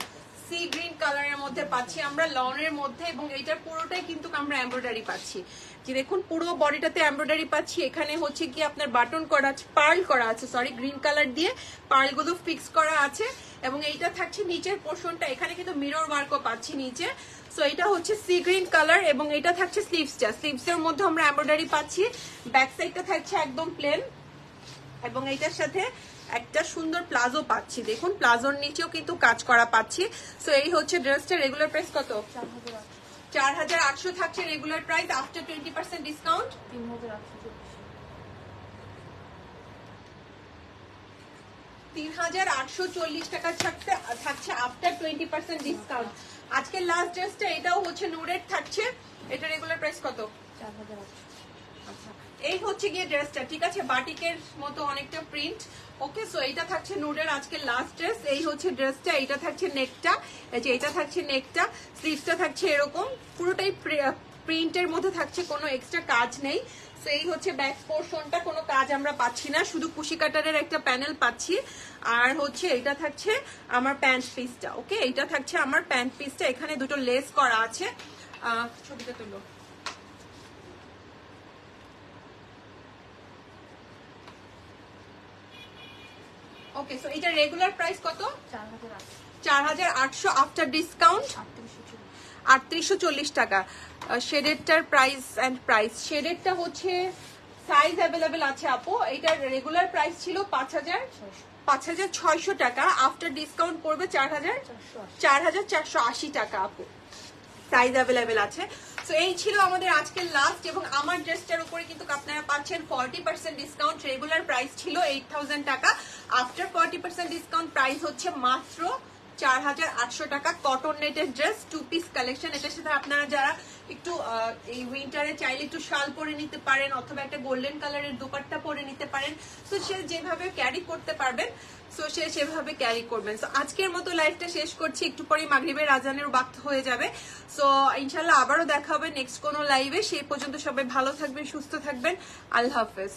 সি গ্রিন কালারের মধ্যে পাচ্ছি আমরা লনের মধ্যে, এবং এটার পুরোটাই কিন্তু আমরা এমব্রয়ডারি পাচ্ছি। যে দেখুন, পুরো বডিটাতে এমব্রয়ডারি পাচ্ছি। এখানে হচ্ছে কি আপনার বাটন করা আছে পার্ল করা আছে সরি গ্রিন কালার দিয়ে পার্লগুলো ফিক্স করা আছে। এবং এইটা থাকছে নিচের পোর্শনটা এখানে কিন্তু মিরর ওয়ার্কও পাচ্ছি নিচে। সো এটা হচ্ছে সি গ্রিন কালার এবং এটা থাকছে স্লিভসটা স্লিভসের মধ্যে আমরা এমব্রয়ডারি পাচ্ছি ব্যাক সাইডটা থাকছে একদম প্লেন এবং এইটার সাথে একটা সুন্দর প্লাজো পাচ্ছি। দেখুন, প্লাজোর নিচেও কিন্তু কাজ করা পাচ্ছি। সো এই হচ্ছে ড্রেসটা রেগুলার প্রাইস কত? চার হাজার আটশো থাকছে regular price after twenty percent discount তিন হাজার আটশো তিন হাজার আটশো চল্লিশ টাকা থাকছে থাকছে আফটার টোয়েন্টি পার্সেন্ট ডিসকাউন্ট আজকের লাস্ট ড্রেসটা এটাও হচ্ছে নুরের থাকছে। এটা রেগুলার প্রাইস কত? চার হাজার আটশো। আচ্ছা এই হচ্ছে গিয়ে ড্রেসটা ঠিক আছে বাটিকের মতো অনেকটা প্রিন্ট ওকে সো এইটা থাকছে নুডের আজকে লাস্ট ড্রেস এই হচ্ছে ড্রেসটা এইটা থাকছে নেকটা এই যে এটা থাকছে নেকটা স্লিভসটা থাকছে এরকম, পুরোটাই প্রিন্টের মধ্যে থাকছে, কোনো এক্সট্রা কাজ নেই। সো এই হচ্ছে ব্যাক পোর্শনটা কোনো কাজ আমরা পাচ্ছি না, শুধু কুশি কাটারের একটা প্যানেল পাচ্ছি। আর হচ্ছে এটা থাকছে আমার প্যান্ট পিসটা ওকে এইটা থাকছে আমার প্যান্ট পিসটা এখানে দুটো লেস করা আছে। ছবিটা তুলো। ওকে সো এটা রেগুলার প্রাইস কত? চার হাজার আটশো। চার হাজার আটশো আফটার ডিসকাউন্ট আটত্রিশশো চল্লিশ। আটত্রিশশো চল্লিশ টাকা। শেডেরটার প্রাইস অ্যান্ড প্রাইস শেডেরটা হচ্ছে সাইজ অ্যাভেলেবেল আছে আপু। এটার রেগুলার প্রাইস ছিল পাঁচ হাজার ছয়শো। পাঁচ হাজার ছয়শো টাকা। আফটার ডিসকাউন্ট পড়বে চার হাজার চারশো আশি। চার হাজার চারশো আশি টাকা আপু। সাইজ অ্যাভেলেবেল আছে। তো এই ছিল আমাদের আজকের লাস্ট এবং আমার ড্রেসটার উপরে কিন্তু আপনারা পাচ্ছেন forty percent discount regular price ছিল এইট থাউজেন্ড টাকা। After forty percent discount price হচ্ছে মাত্র চার হাজার আটশো টাকা কটন নেটের ড্রেস টু পিস কালেকশন এটার সাথে আপনারা যারা একটু এই উইন্টারে চাইলে একটু শাল পরে নিতে পারেন অথবা একটা গোল্ডেন কালারের দোপাট্টা পরে নিতে পারেন। তো সে যেভাবে ক্যারি করতে পারবেন সো সে সেভাবে ক্যারি করবেন। সো আজকের মতো লাইফটা শেষ করছি। একটু পরে মাগরিবের আজানের বাক্ত হয়ে যাবে। সো ইনশাল্লাহ আবারও দেখা হবে নেক্সট কোনো লাইভে সেই পর্যন্ত সবাই ভালো থাকবেন, সুস্থ থাকবেন। আল্লাহ হাফেজ।